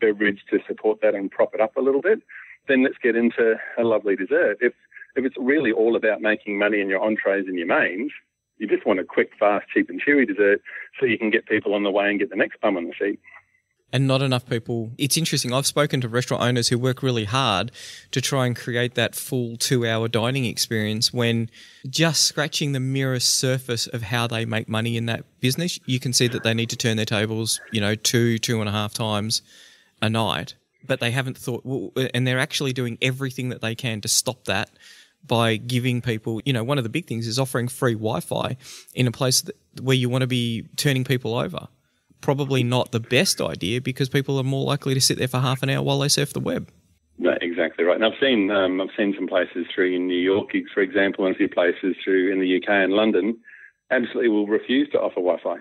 C: beverage to support that and prop it up a little bit, then let's get into a lovely dessert. If if it's really all about making money in your entrees and your mains, you just want a quick, fast, cheap and chewy dessert so you can get people on the way and get the next bum on the seat.
A: And not enough people. It's interesting. I've spoken to restaurant owners who work really hard to try and create that full two hour dining experience when just scratching the mirror surface of how they make money in that business, you can see that they need to turn their tables, you know, two, two and a half times a night. But they haven't thought, and they're actually doing everything that they can to stop that by giving people, you know, one of the big things is offering free Wi Fi in a place that, where you want to be turning people over probably not the best idea because people are more likely to sit there for half an hour while they surf the web.
C: No, exactly right. And I've seen um, I've seen some places through in New York, for example, and a few places through in the UK and London, absolutely will refuse to offer Wi-Fi.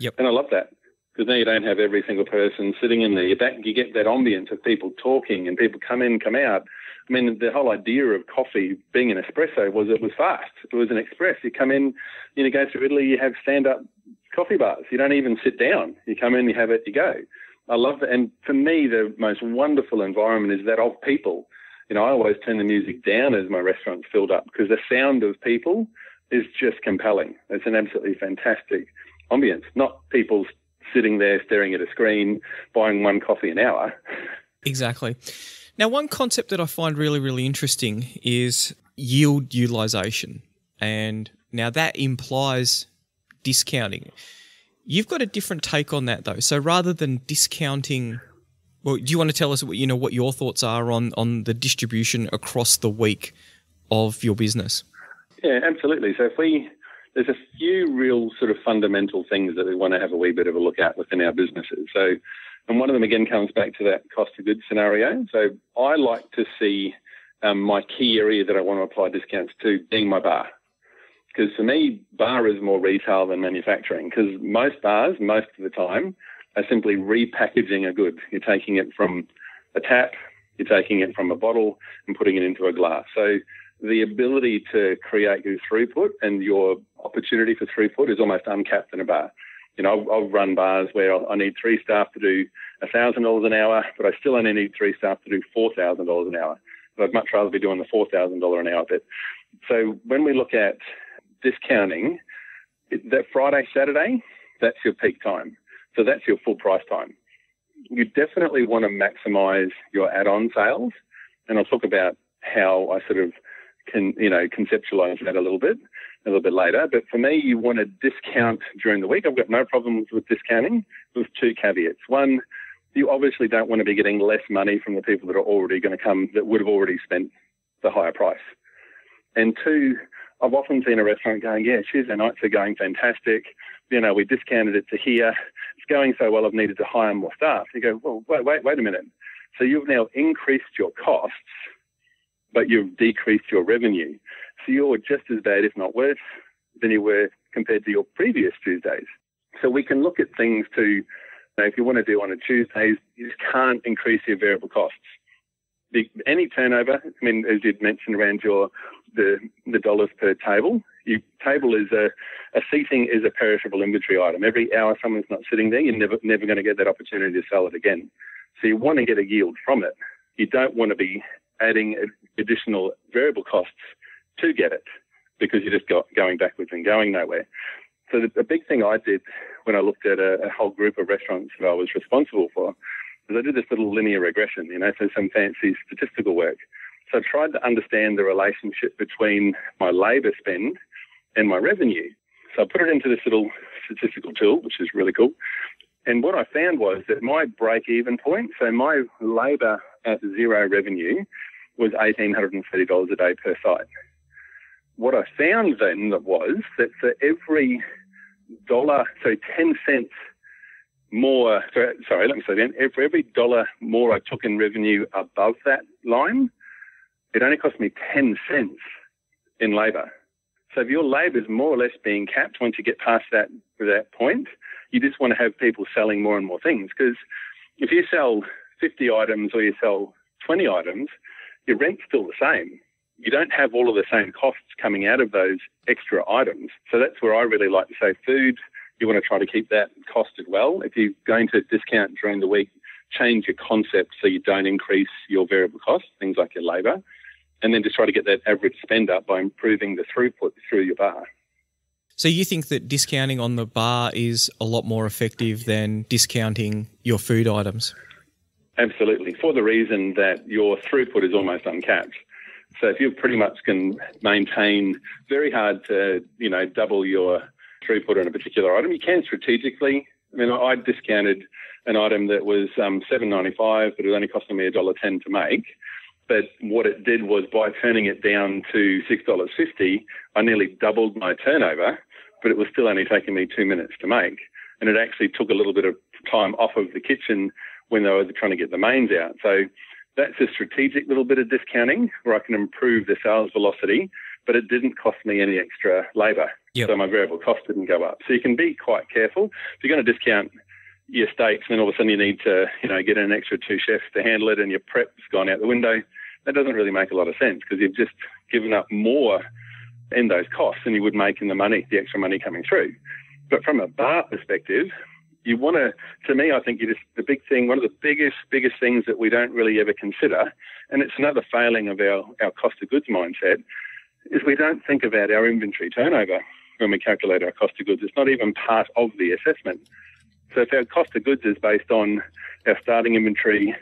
A: Yep.
C: And I love that because now you don't have every single person sitting in there. You, you get that ambience of people talking and people come in, come out. I mean, the whole idea of coffee being an espresso was it was fast. It was an express. You come in, you know, go through Italy, you have stand-up coffee bars. You don't even sit down. You come in, you have it, you go. I love that. And for me, the most wonderful environment is that of people. You know, I always turn the music down as my restaurant's filled up because the sound of people is just compelling. It's an absolutely fantastic ambience, not people sitting there staring at a screen, buying one coffee an hour.
A: Exactly. Now, one concept that I find really, really interesting is yield utilization. And now that implies discounting. You've got a different take on that though. So rather than discounting well, do you want to tell us what you know what your thoughts are on on the distribution across the week of your business?
C: Yeah, absolutely. So if we there's a few real sort of fundamental things that we want to have a wee bit of a look at within our businesses. So and one of them again comes back to that cost of goods scenario. So I like to see um, my key area that I want to apply discounts to being my bar. Because for me, bar is more retail than manufacturing. Because most bars, most of the time, are simply repackaging a good. You're taking it from a tap, you're taking it from a bottle and putting it into a glass. So the ability to create your throughput and your opportunity for throughput is almost uncapped in a bar. You know, I've, run bars where I need three staff to do thousand dollars an hour, but I still only need three staff to do four thousand dollars an hour. But I'd much rather be doing the four thousand dollar an hour bit. So when we look at discounting, that Friday, Saturday, that's your peak time. So that's your full price time. You definitely want to maximize your add-on sales, and I'll talk about how I sort of can, you know, conceptualize that a little bit, a little bit later. But for me, you want to discount during the week. I've got no problems with discounting with two caveats. One, you obviously don't want to be getting less money from the people that are already going to come that would have already spent the higher price. And two, I've often seen a restaurant going, yeah, Tuesday nights are going fantastic. You know, we discounted it to here. It's going so well, I've needed to hire more staff. You go, well, wait, wait, wait a minute. So you've now increased your costs but you've decreased your revenue. So you're just as bad, if not worse, than you were compared to your previous Tuesdays. So we can look at things to, you know, if you want to do on a Tuesdays, you just can't increase your variable costs. Any turnover, I mean, as you'd mentioned around your the the dollars per table, you table is a, a seating is a perishable inventory item. Every hour someone's not sitting there, you're never never going to get that opportunity to sell it again. So you want to get a yield from it. You don't want to be adding additional variable costs to get it because you're just got, going backwards and going nowhere. So the, the, big thing I did when I looked at a, a, whole group of restaurants that I was responsible for is I did this little linear regression, you know, so some fancy statistical work. So I tried to understand the relationship between my labour spend and my revenue. So I put it into this little statistical tool, which is really cool. And what I found was that my break even point, so my labour at zero revenue, was $1,830 a day per site. What I found then was that for every dollar, so 10 cents more, sorry, let me say again, for every dollar more I took in revenue above that line, it only cost me 10 cents in labour. So if your labour is more or less being capped once you get past that, that point, you just want to have people selling more and more things. Because if you sell 50 items or you sell 20 items, your rent's still the same. You don't have all of the same costs coming out of those extra items. So that's where I really like to say food, you want to try to keep that costed well. If you're going to discount during the week, change your concept so you don't increase your variable costs, things like your labour, and then just try to get that average spend up by improving the throughput through your bar.
A: So you think that discounting on the bar is a lot more effective than discounting your food items?
C: Absolutely, for the reason that your throughput is almost uncapped. So if you pretty much can maintain very hard to, you know, double your throughput on a particular item, you can strategically. I mean, I discounted an item that was um, seven ninety five, but it was only costing me a dollar ten to make. But what it did was by turning it down to six dollars fifty, I nearly doubled my turnover, but it was still only taking me two minutes to make. And it actually took a little bit of time off of the kitchen when they were trying to get the mains out. So that's a strategic little bit of discounting where I can improve the sales velocity, but it didn't cost me any extra labour. Yep. So my variable cost didn't go up. So you can be quite careful. If you're going to discount your steaks and then all of a sudden you need to, you know, get an extra two chefs to handle it and your prep's gone out the window, that doesn't really make a lot of sense because you've just given up more in those costs than you would make in the money, the extra money coming through. But from a bar perspective, you want to, to me, I think it is the big thing, one of the biggest, biggest things that we don't really ever consider, and it's another failing of our, our cost of goods mindset, is we don't think about our inventory turnover when we calculate our cost of goods. It's not even part of the assessment. So if our cost of goods is based on our starting inventory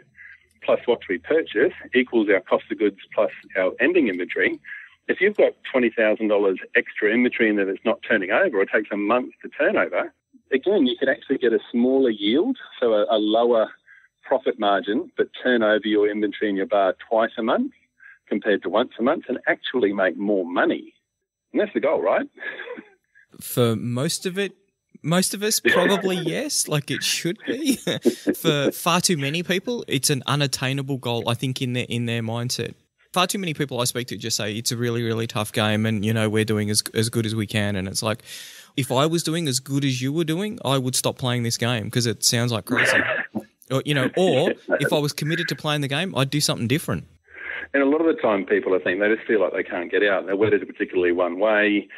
C: plus what we purchase equals our cost of goods plus our ending inventory, if you've got $20,000 extra inventory and that it's not turning over or it takes a month to turn over, again, you could actually get a smaller yield, so a, a lower profit margin, but turn over your inventory in your bar twice a month compared to once a month and actually make more money. And that's the goal, right?
A: For most of it, most of us probably yes, like it should be. For far too many people, it's an unattainable goal. I think in their in their mindset. Far too many people I speak to just say it's a really really tough game, and you know we're doing as as good as we can, and it's like if I was doing as good as you were doing, I would stop playing this game because it sounds like crazy. or, you know, or if I was committed to playing the game, I'd do something different.
C: And a lot of the time, people, I think, they just feel like they can't get out. They're wedded particularly one way.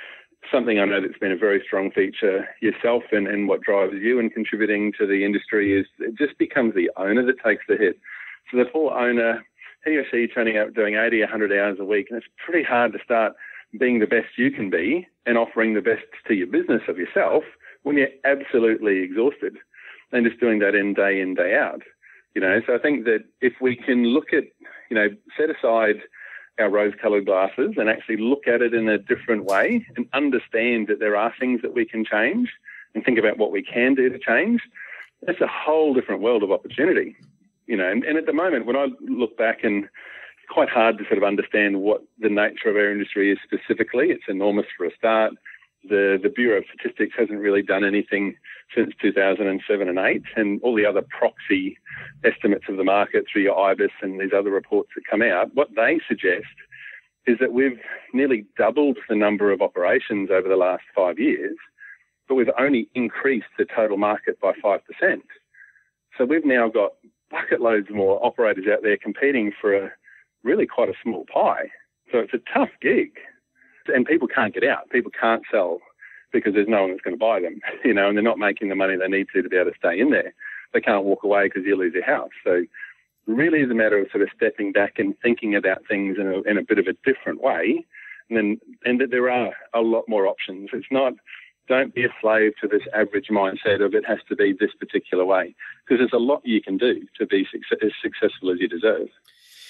C: Something I know that's been a very strong feature yourself and, and what drives you in contributing to the industry is it just becomes the owner that takes the hit. So the poor owner, he or she turning out doing 80, 100 hours a week, and it's pretty hard to start being the best you can be and offering the best to your business of yourself when you're absolutely exhausted and just doing that in day in, day out. You know, so I think that if we can look at, you know, set aside our rose colored glasses and actually look at it in a different way and understand that there are things that we can change and think about what we can do to change, that's a whole different world of opportunity. You know, and, and at the moment, when I look back and it's quite hard to sort of understand what the nature of our industry is specifically. It's enormous for a start. The, the Bureau of Statistics hasn't really done anything since 2007 and 8, and all the other proxy estimates of the market through your IBIS and these other reports that come out, what they suggest is that we've nearly doubled the number of operations over the last five years, but we've only increased the total market by 5%. So we've now got bucket loads more operators out there competing for a really quite a small pie. So it's a tough gig. And people can't get out. People can't sell because there's no one that's going to buy them, you know, and they're not making the money they need to to be able to stay in there. They can't walk away because you lose your house. So really is a matter of sort of stepping back and thinking about things in a, in a bit of a different way. And then, and that there are a lot more options. It's not, don't be a slave to this average mindset of it has to be this particular way because there's a lot you can do to be as successful as you deserve.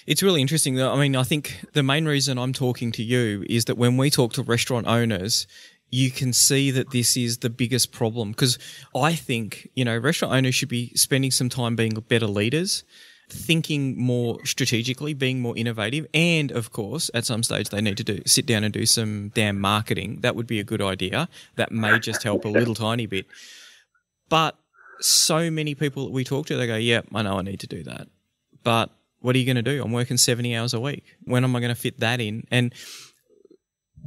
A: It's really interesting though. I mean, I think the main reason I'm talking to you is that when we talk to restaurant owners, you can see that this is the biggest problem because I think, you know, restaurant owners should be spending some time being better leaders thinking more strategically, being more innovative, and of course, at some stage they need to do sit down and do some damn marketing. That would be a good idea. That may just help a little tiny bit. But so many people that we talk to, they go, "Yeah, I know I need to do that," but what are you going to do? I'm working 70 hours a week. When am I going to fit that in? And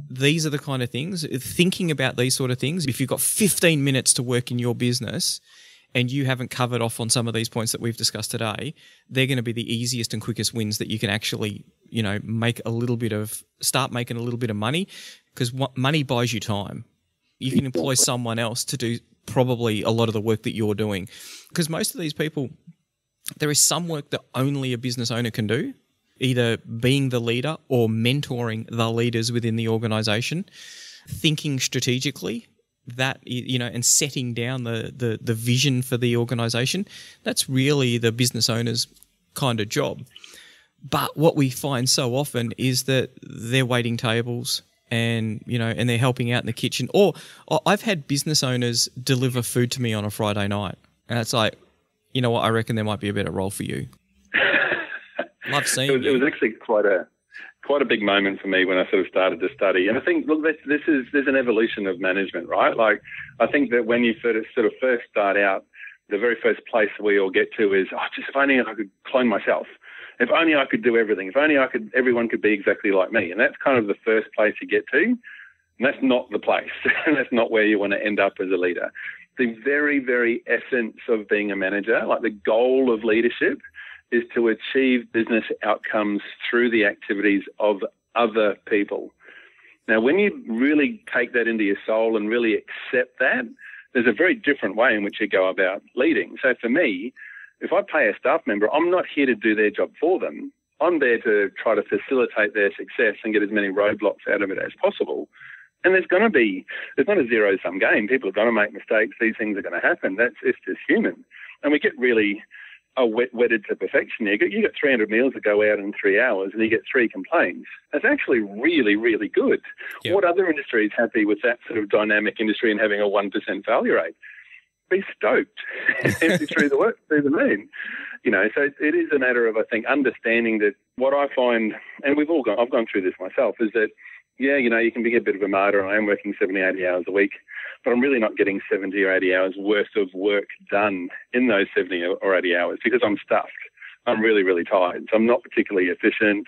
A: these are the kind of things, thinking about these sort of things. If you've got 15 minutes to work in your business, and you haven't covered off on some of these points that we've discussed today, they're going to be the easiest and quickest wins that you can actually, you know, make a little bit of start making a little bit of money because money buys you time. You can employ someone else to do probably a lot of the work that you're doing because most of these people there is some work that only a business owner can do either being the leader or mentoring the leaders within the organization. Thinking strategically that you know and setting down the, the the vision for the organization that's really the business owner's kind of job. But what we find so often is that they're waiting tables and you know and they're helping out in the kitchen. Or, or i've had business owners deliver food to me on a friday night and it's like you know what i reckon there might be a better role for you love seeing
C: it was, it was actually quite a quite a big moment for me when I sort of started to study. And I think, look, this, this is there's an evolution of management, right? Like, I think that when you sort of, sort of first start out, the very first place we all get to is, oh, just if only I could clone myself. If only I could do everything. If only I could, everyone could be exactly like me. And that's kind of the first place you get to. And that's not the place. that's not where you want to end up as a leader. The very, very essence of being a manager, like the goal of leadership, is to achieve business outcomes through the activities of other people. Now, when you really take that into your soul and really accept that, there's a very different way in which you go about leading. So for me, if I pay a staff member, I'm not here to do their job for them. I'm there to try to facilitate their success and get as many roadblocks out of it as possible. And there's going to be, there's not a zero sum game. People are going to make mistakes. These things are going to happen. That's it's just human. And we get really uh, are wedded to perfection. You get, you get 300 meals that go out in three hours and you get three complaints. That's actually really, really good. Yep. What other industry is happy with that sort of dynamic industry and having a 1% failure rate? Be stoked. Empty through the work, through the moon. You know, so it is a matter of, I think, understanding that what I find, and we've all gone, I've gone through this myself, is that, yeah, you know, you can be a bit of a martyr. I am working 70, 80 hours a week but I'm really not getting 70 or 80 hours worth of work done in those 70 or 80 hours because I'm stuffed. I'm really, really tired. So I'm not particularly efficient.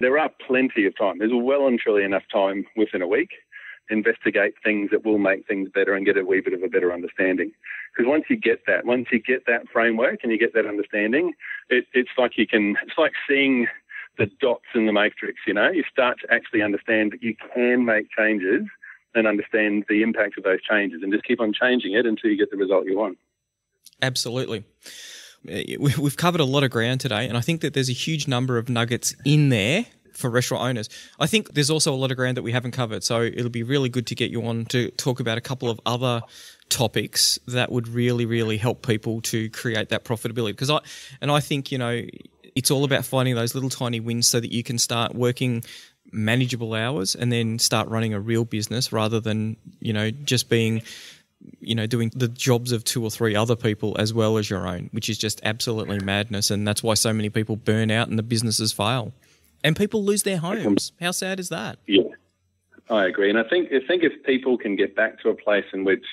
C: There are plenty of time. There's well and truly enough time within a week investigate things that will make things better and get a wee bit of a better understanding. Because once you get that, once you get that framework and you get that understanding, it, it's like you can, it's like seeing the dots in the matrix, you know, you start to actually understand that you can make changes and understand the impact of those changes and just keep on changing it until you get the result you want.
A: Absolutely. Eh, we've covered a lot of ground today, and I think that there's a huge number of nuggets in there for restaurant owners. I think there's also a lot of ground that we haven't covered, so it'll be really good to get you on to talk about a couple of other topics that would really, really help people to create that profitability. Because I and I think you know it's all about finding those little tiny wins so that you can start working manageable hours and then start running a real business rather than you know just being you know doing the jobs of two or three other people as well as your own which is just absolutely madness. And that's why so many people burn out and the businesses fail. And people lose their homes. How sad is that?
C: Yeah. I agree. And i think i think if people can get back to a place in which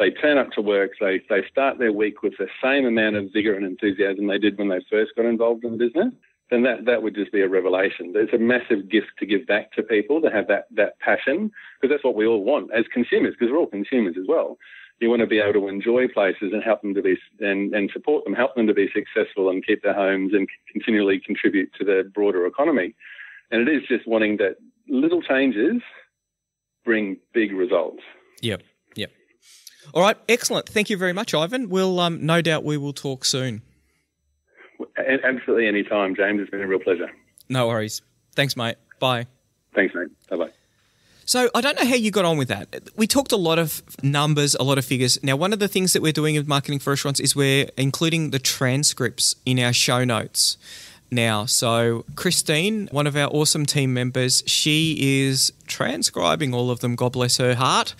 C: they turn up to work they they start their week with the same amount of vigor and enthusiasm they did when they first got involved in the business then that, that would just be a revelation. It's a massive gift to give back to people to have that, that passion, because that's what we all want as consumers, because we're all consumers as well. You want to be able to enjoy places and help them to be and, and support them, help them to be successful and keep their homes and continually contribute to the broader economy. And it is just wanting that little changes bring big results.
A: Yep. All right. Excellent. Thank you very much, Ivan. We'll um, no doubt we will talk soon.
C: Absolutely, any time, James. It's been a real pleasure.
A: No worries. Thanks, mate. Bye.
C: Thanks, mate. Bye bye.
A: So I don't know how you got on with that. We talked a lot of numbers, a lot of figures. Now, one of the things that we're doing with marketing for restaurants is we're including the transcripts in our show notes now. So Christine, one of our awesome team members, she is transcribing all of them. God bless her heart.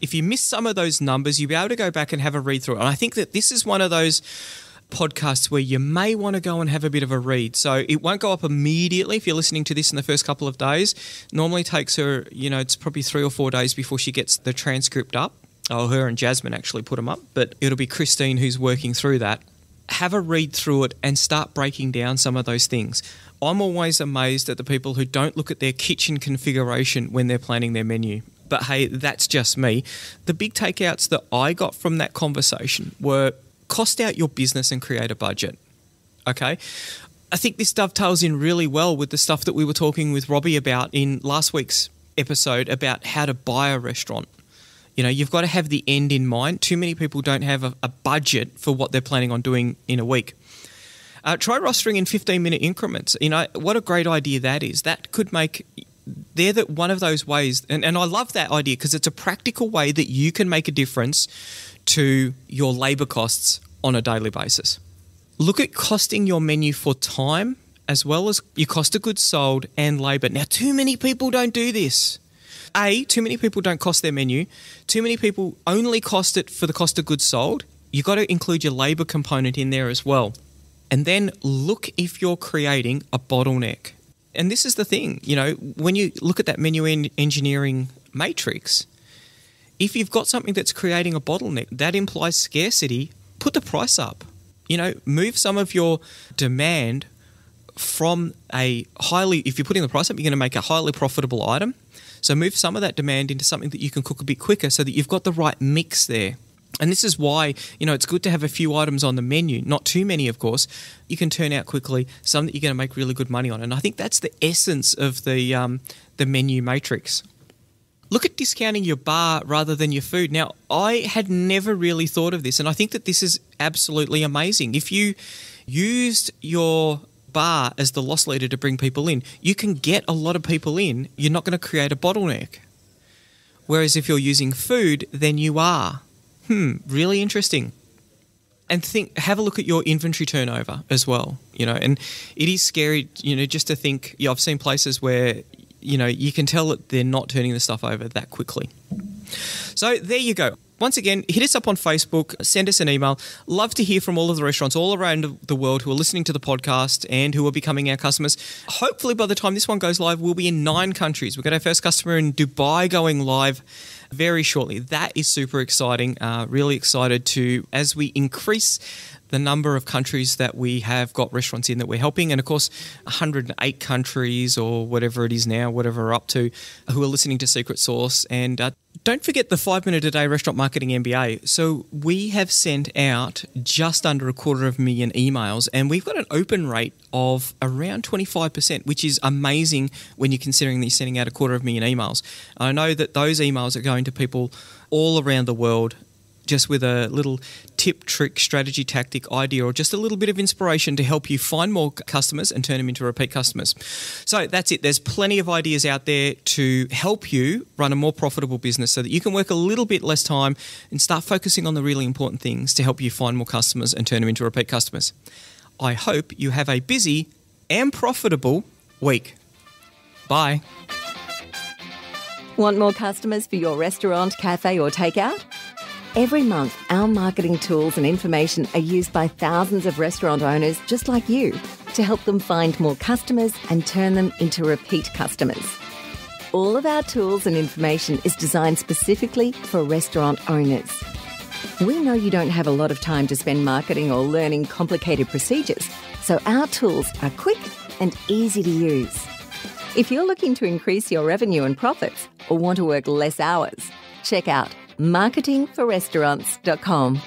A: If you miss some of those numbers, you'll be able to go back and have a read through. And I think that this is one of those podcasts where you may want to go and have a bit of a read. So it won't go up immediately if you're listening to this in the first couple of days. Normally takes her, you know, it's probably three or four days before she gets the transcript up. Oh, her and Jasmine actually put them up, but it'll be Christine who's working through that. Have a read through it and start breaking down some of those things. I'm always amazed at the people who don't look at their kitchen configuration when they're planning their menu. But hey, that's just me. The big takeouts that I got from that conversation were cost out your business and create a budget. Okay. I think this dovetails in really well with the stuff that we were talking with Robbie about in last week's episode about how to buy a restaurant. You know, you've got to have the end in mind. Too many people don't have a, a budget for what they're planning on doing in a week. Uh, try rostering in 15 minute increments. You know, what a great idea that is. That could make they're that one of those ways and, and I love that idea because it's a practical way that you can make a difference to your labor costs on a daily basis. Look at costing your menu for time as well as your cost of goods sold and labor. Now, too many people don't do this. A, too many people don't cost their menu. Too many people only cost it for the cost of goods sold. You've got to include your labor component in there as well. And then look if you're creating a bottleneck. And this is the thing, you know, when you look at that menu engineering matrix, if you've got something that's creating a bottleneck, that implies scarcity, put the price up. You know, move some of your demand from a highly, if you're putting the price up, you're going to make a highly profitable item. So move some of that demand into something that you can cook a bit quicker so that you've got the right mix there. And this is why, you know, it's good to have a few items on the menu, not too many, of course. You can turn out quickly, some that you're going to make really good money on. And I think that's the essence of the, um, the menu matrix look at discounting your bar rather than your food. Now, I had never really thought of this, and I think that this is absolutely amazing. If you used your bar as the loss leader to bring people in, you can get a lot of people in. You're not going to create a bottleneck. Whereas if you're using food, then you are. Hmm, really interesting. And think, have a look at your inventory turnover as well. You know, and it is scary. You know, just to think. Yeah, I've seen places where you know, you can tell that they're not turning the stuff over that quickly. So there you go. Once again, hit us up on Facebook, send us an email. Love to hear from all of the restaurants all around the world who are listening to the podcast and who are becoming our customers. Hopefully, by the time this one goes live, we'll be in nine countries. We've got our first customer in Dubai going live very shortly. That is super exciting. Uh, really excited to, as we increase the number of countries that we have got restaurants in that we're helping, and of course, 108 countries or whatever it is now, whatever we're up to, who are listening to Secret Sauce. And uh, don't forget the five minute a day restaurant marketing MBA. So we have sent out just under a quarter of a million emails, and we've got an open rate of around 25%, which is amazing when you're considering that you're sending out a quarter of a million emails. I know that those emails are going to people all around the world just with a little tip, trick, strategy, tactic, idea, or just a little bit of inspiration to help you find more customers and turn them into repeat customers. So that's it. There's plenty of ideas out there to help you run a more profitable business so that you can work a little bit less time and start focusing on the really important things to help you find more customers and turn them into repeat customers. I hope you have a busy and profitable week. Bye.
B: Want more customers for your restaurant, cafe, or takeout? Every month, our marketing tools and information are used by thousands of restaurant owners just like you to help them find more customers and turn them into repeat customers. All of our tools and information is designed specifically for restaurant owners. We know you don't have a lot of time to spend marketing or learning complicated procedures, so our tools are quick, and easy to use. If you're looking to increase your revenue and profits or want to work less hours, check out marketingforrestaurants.com.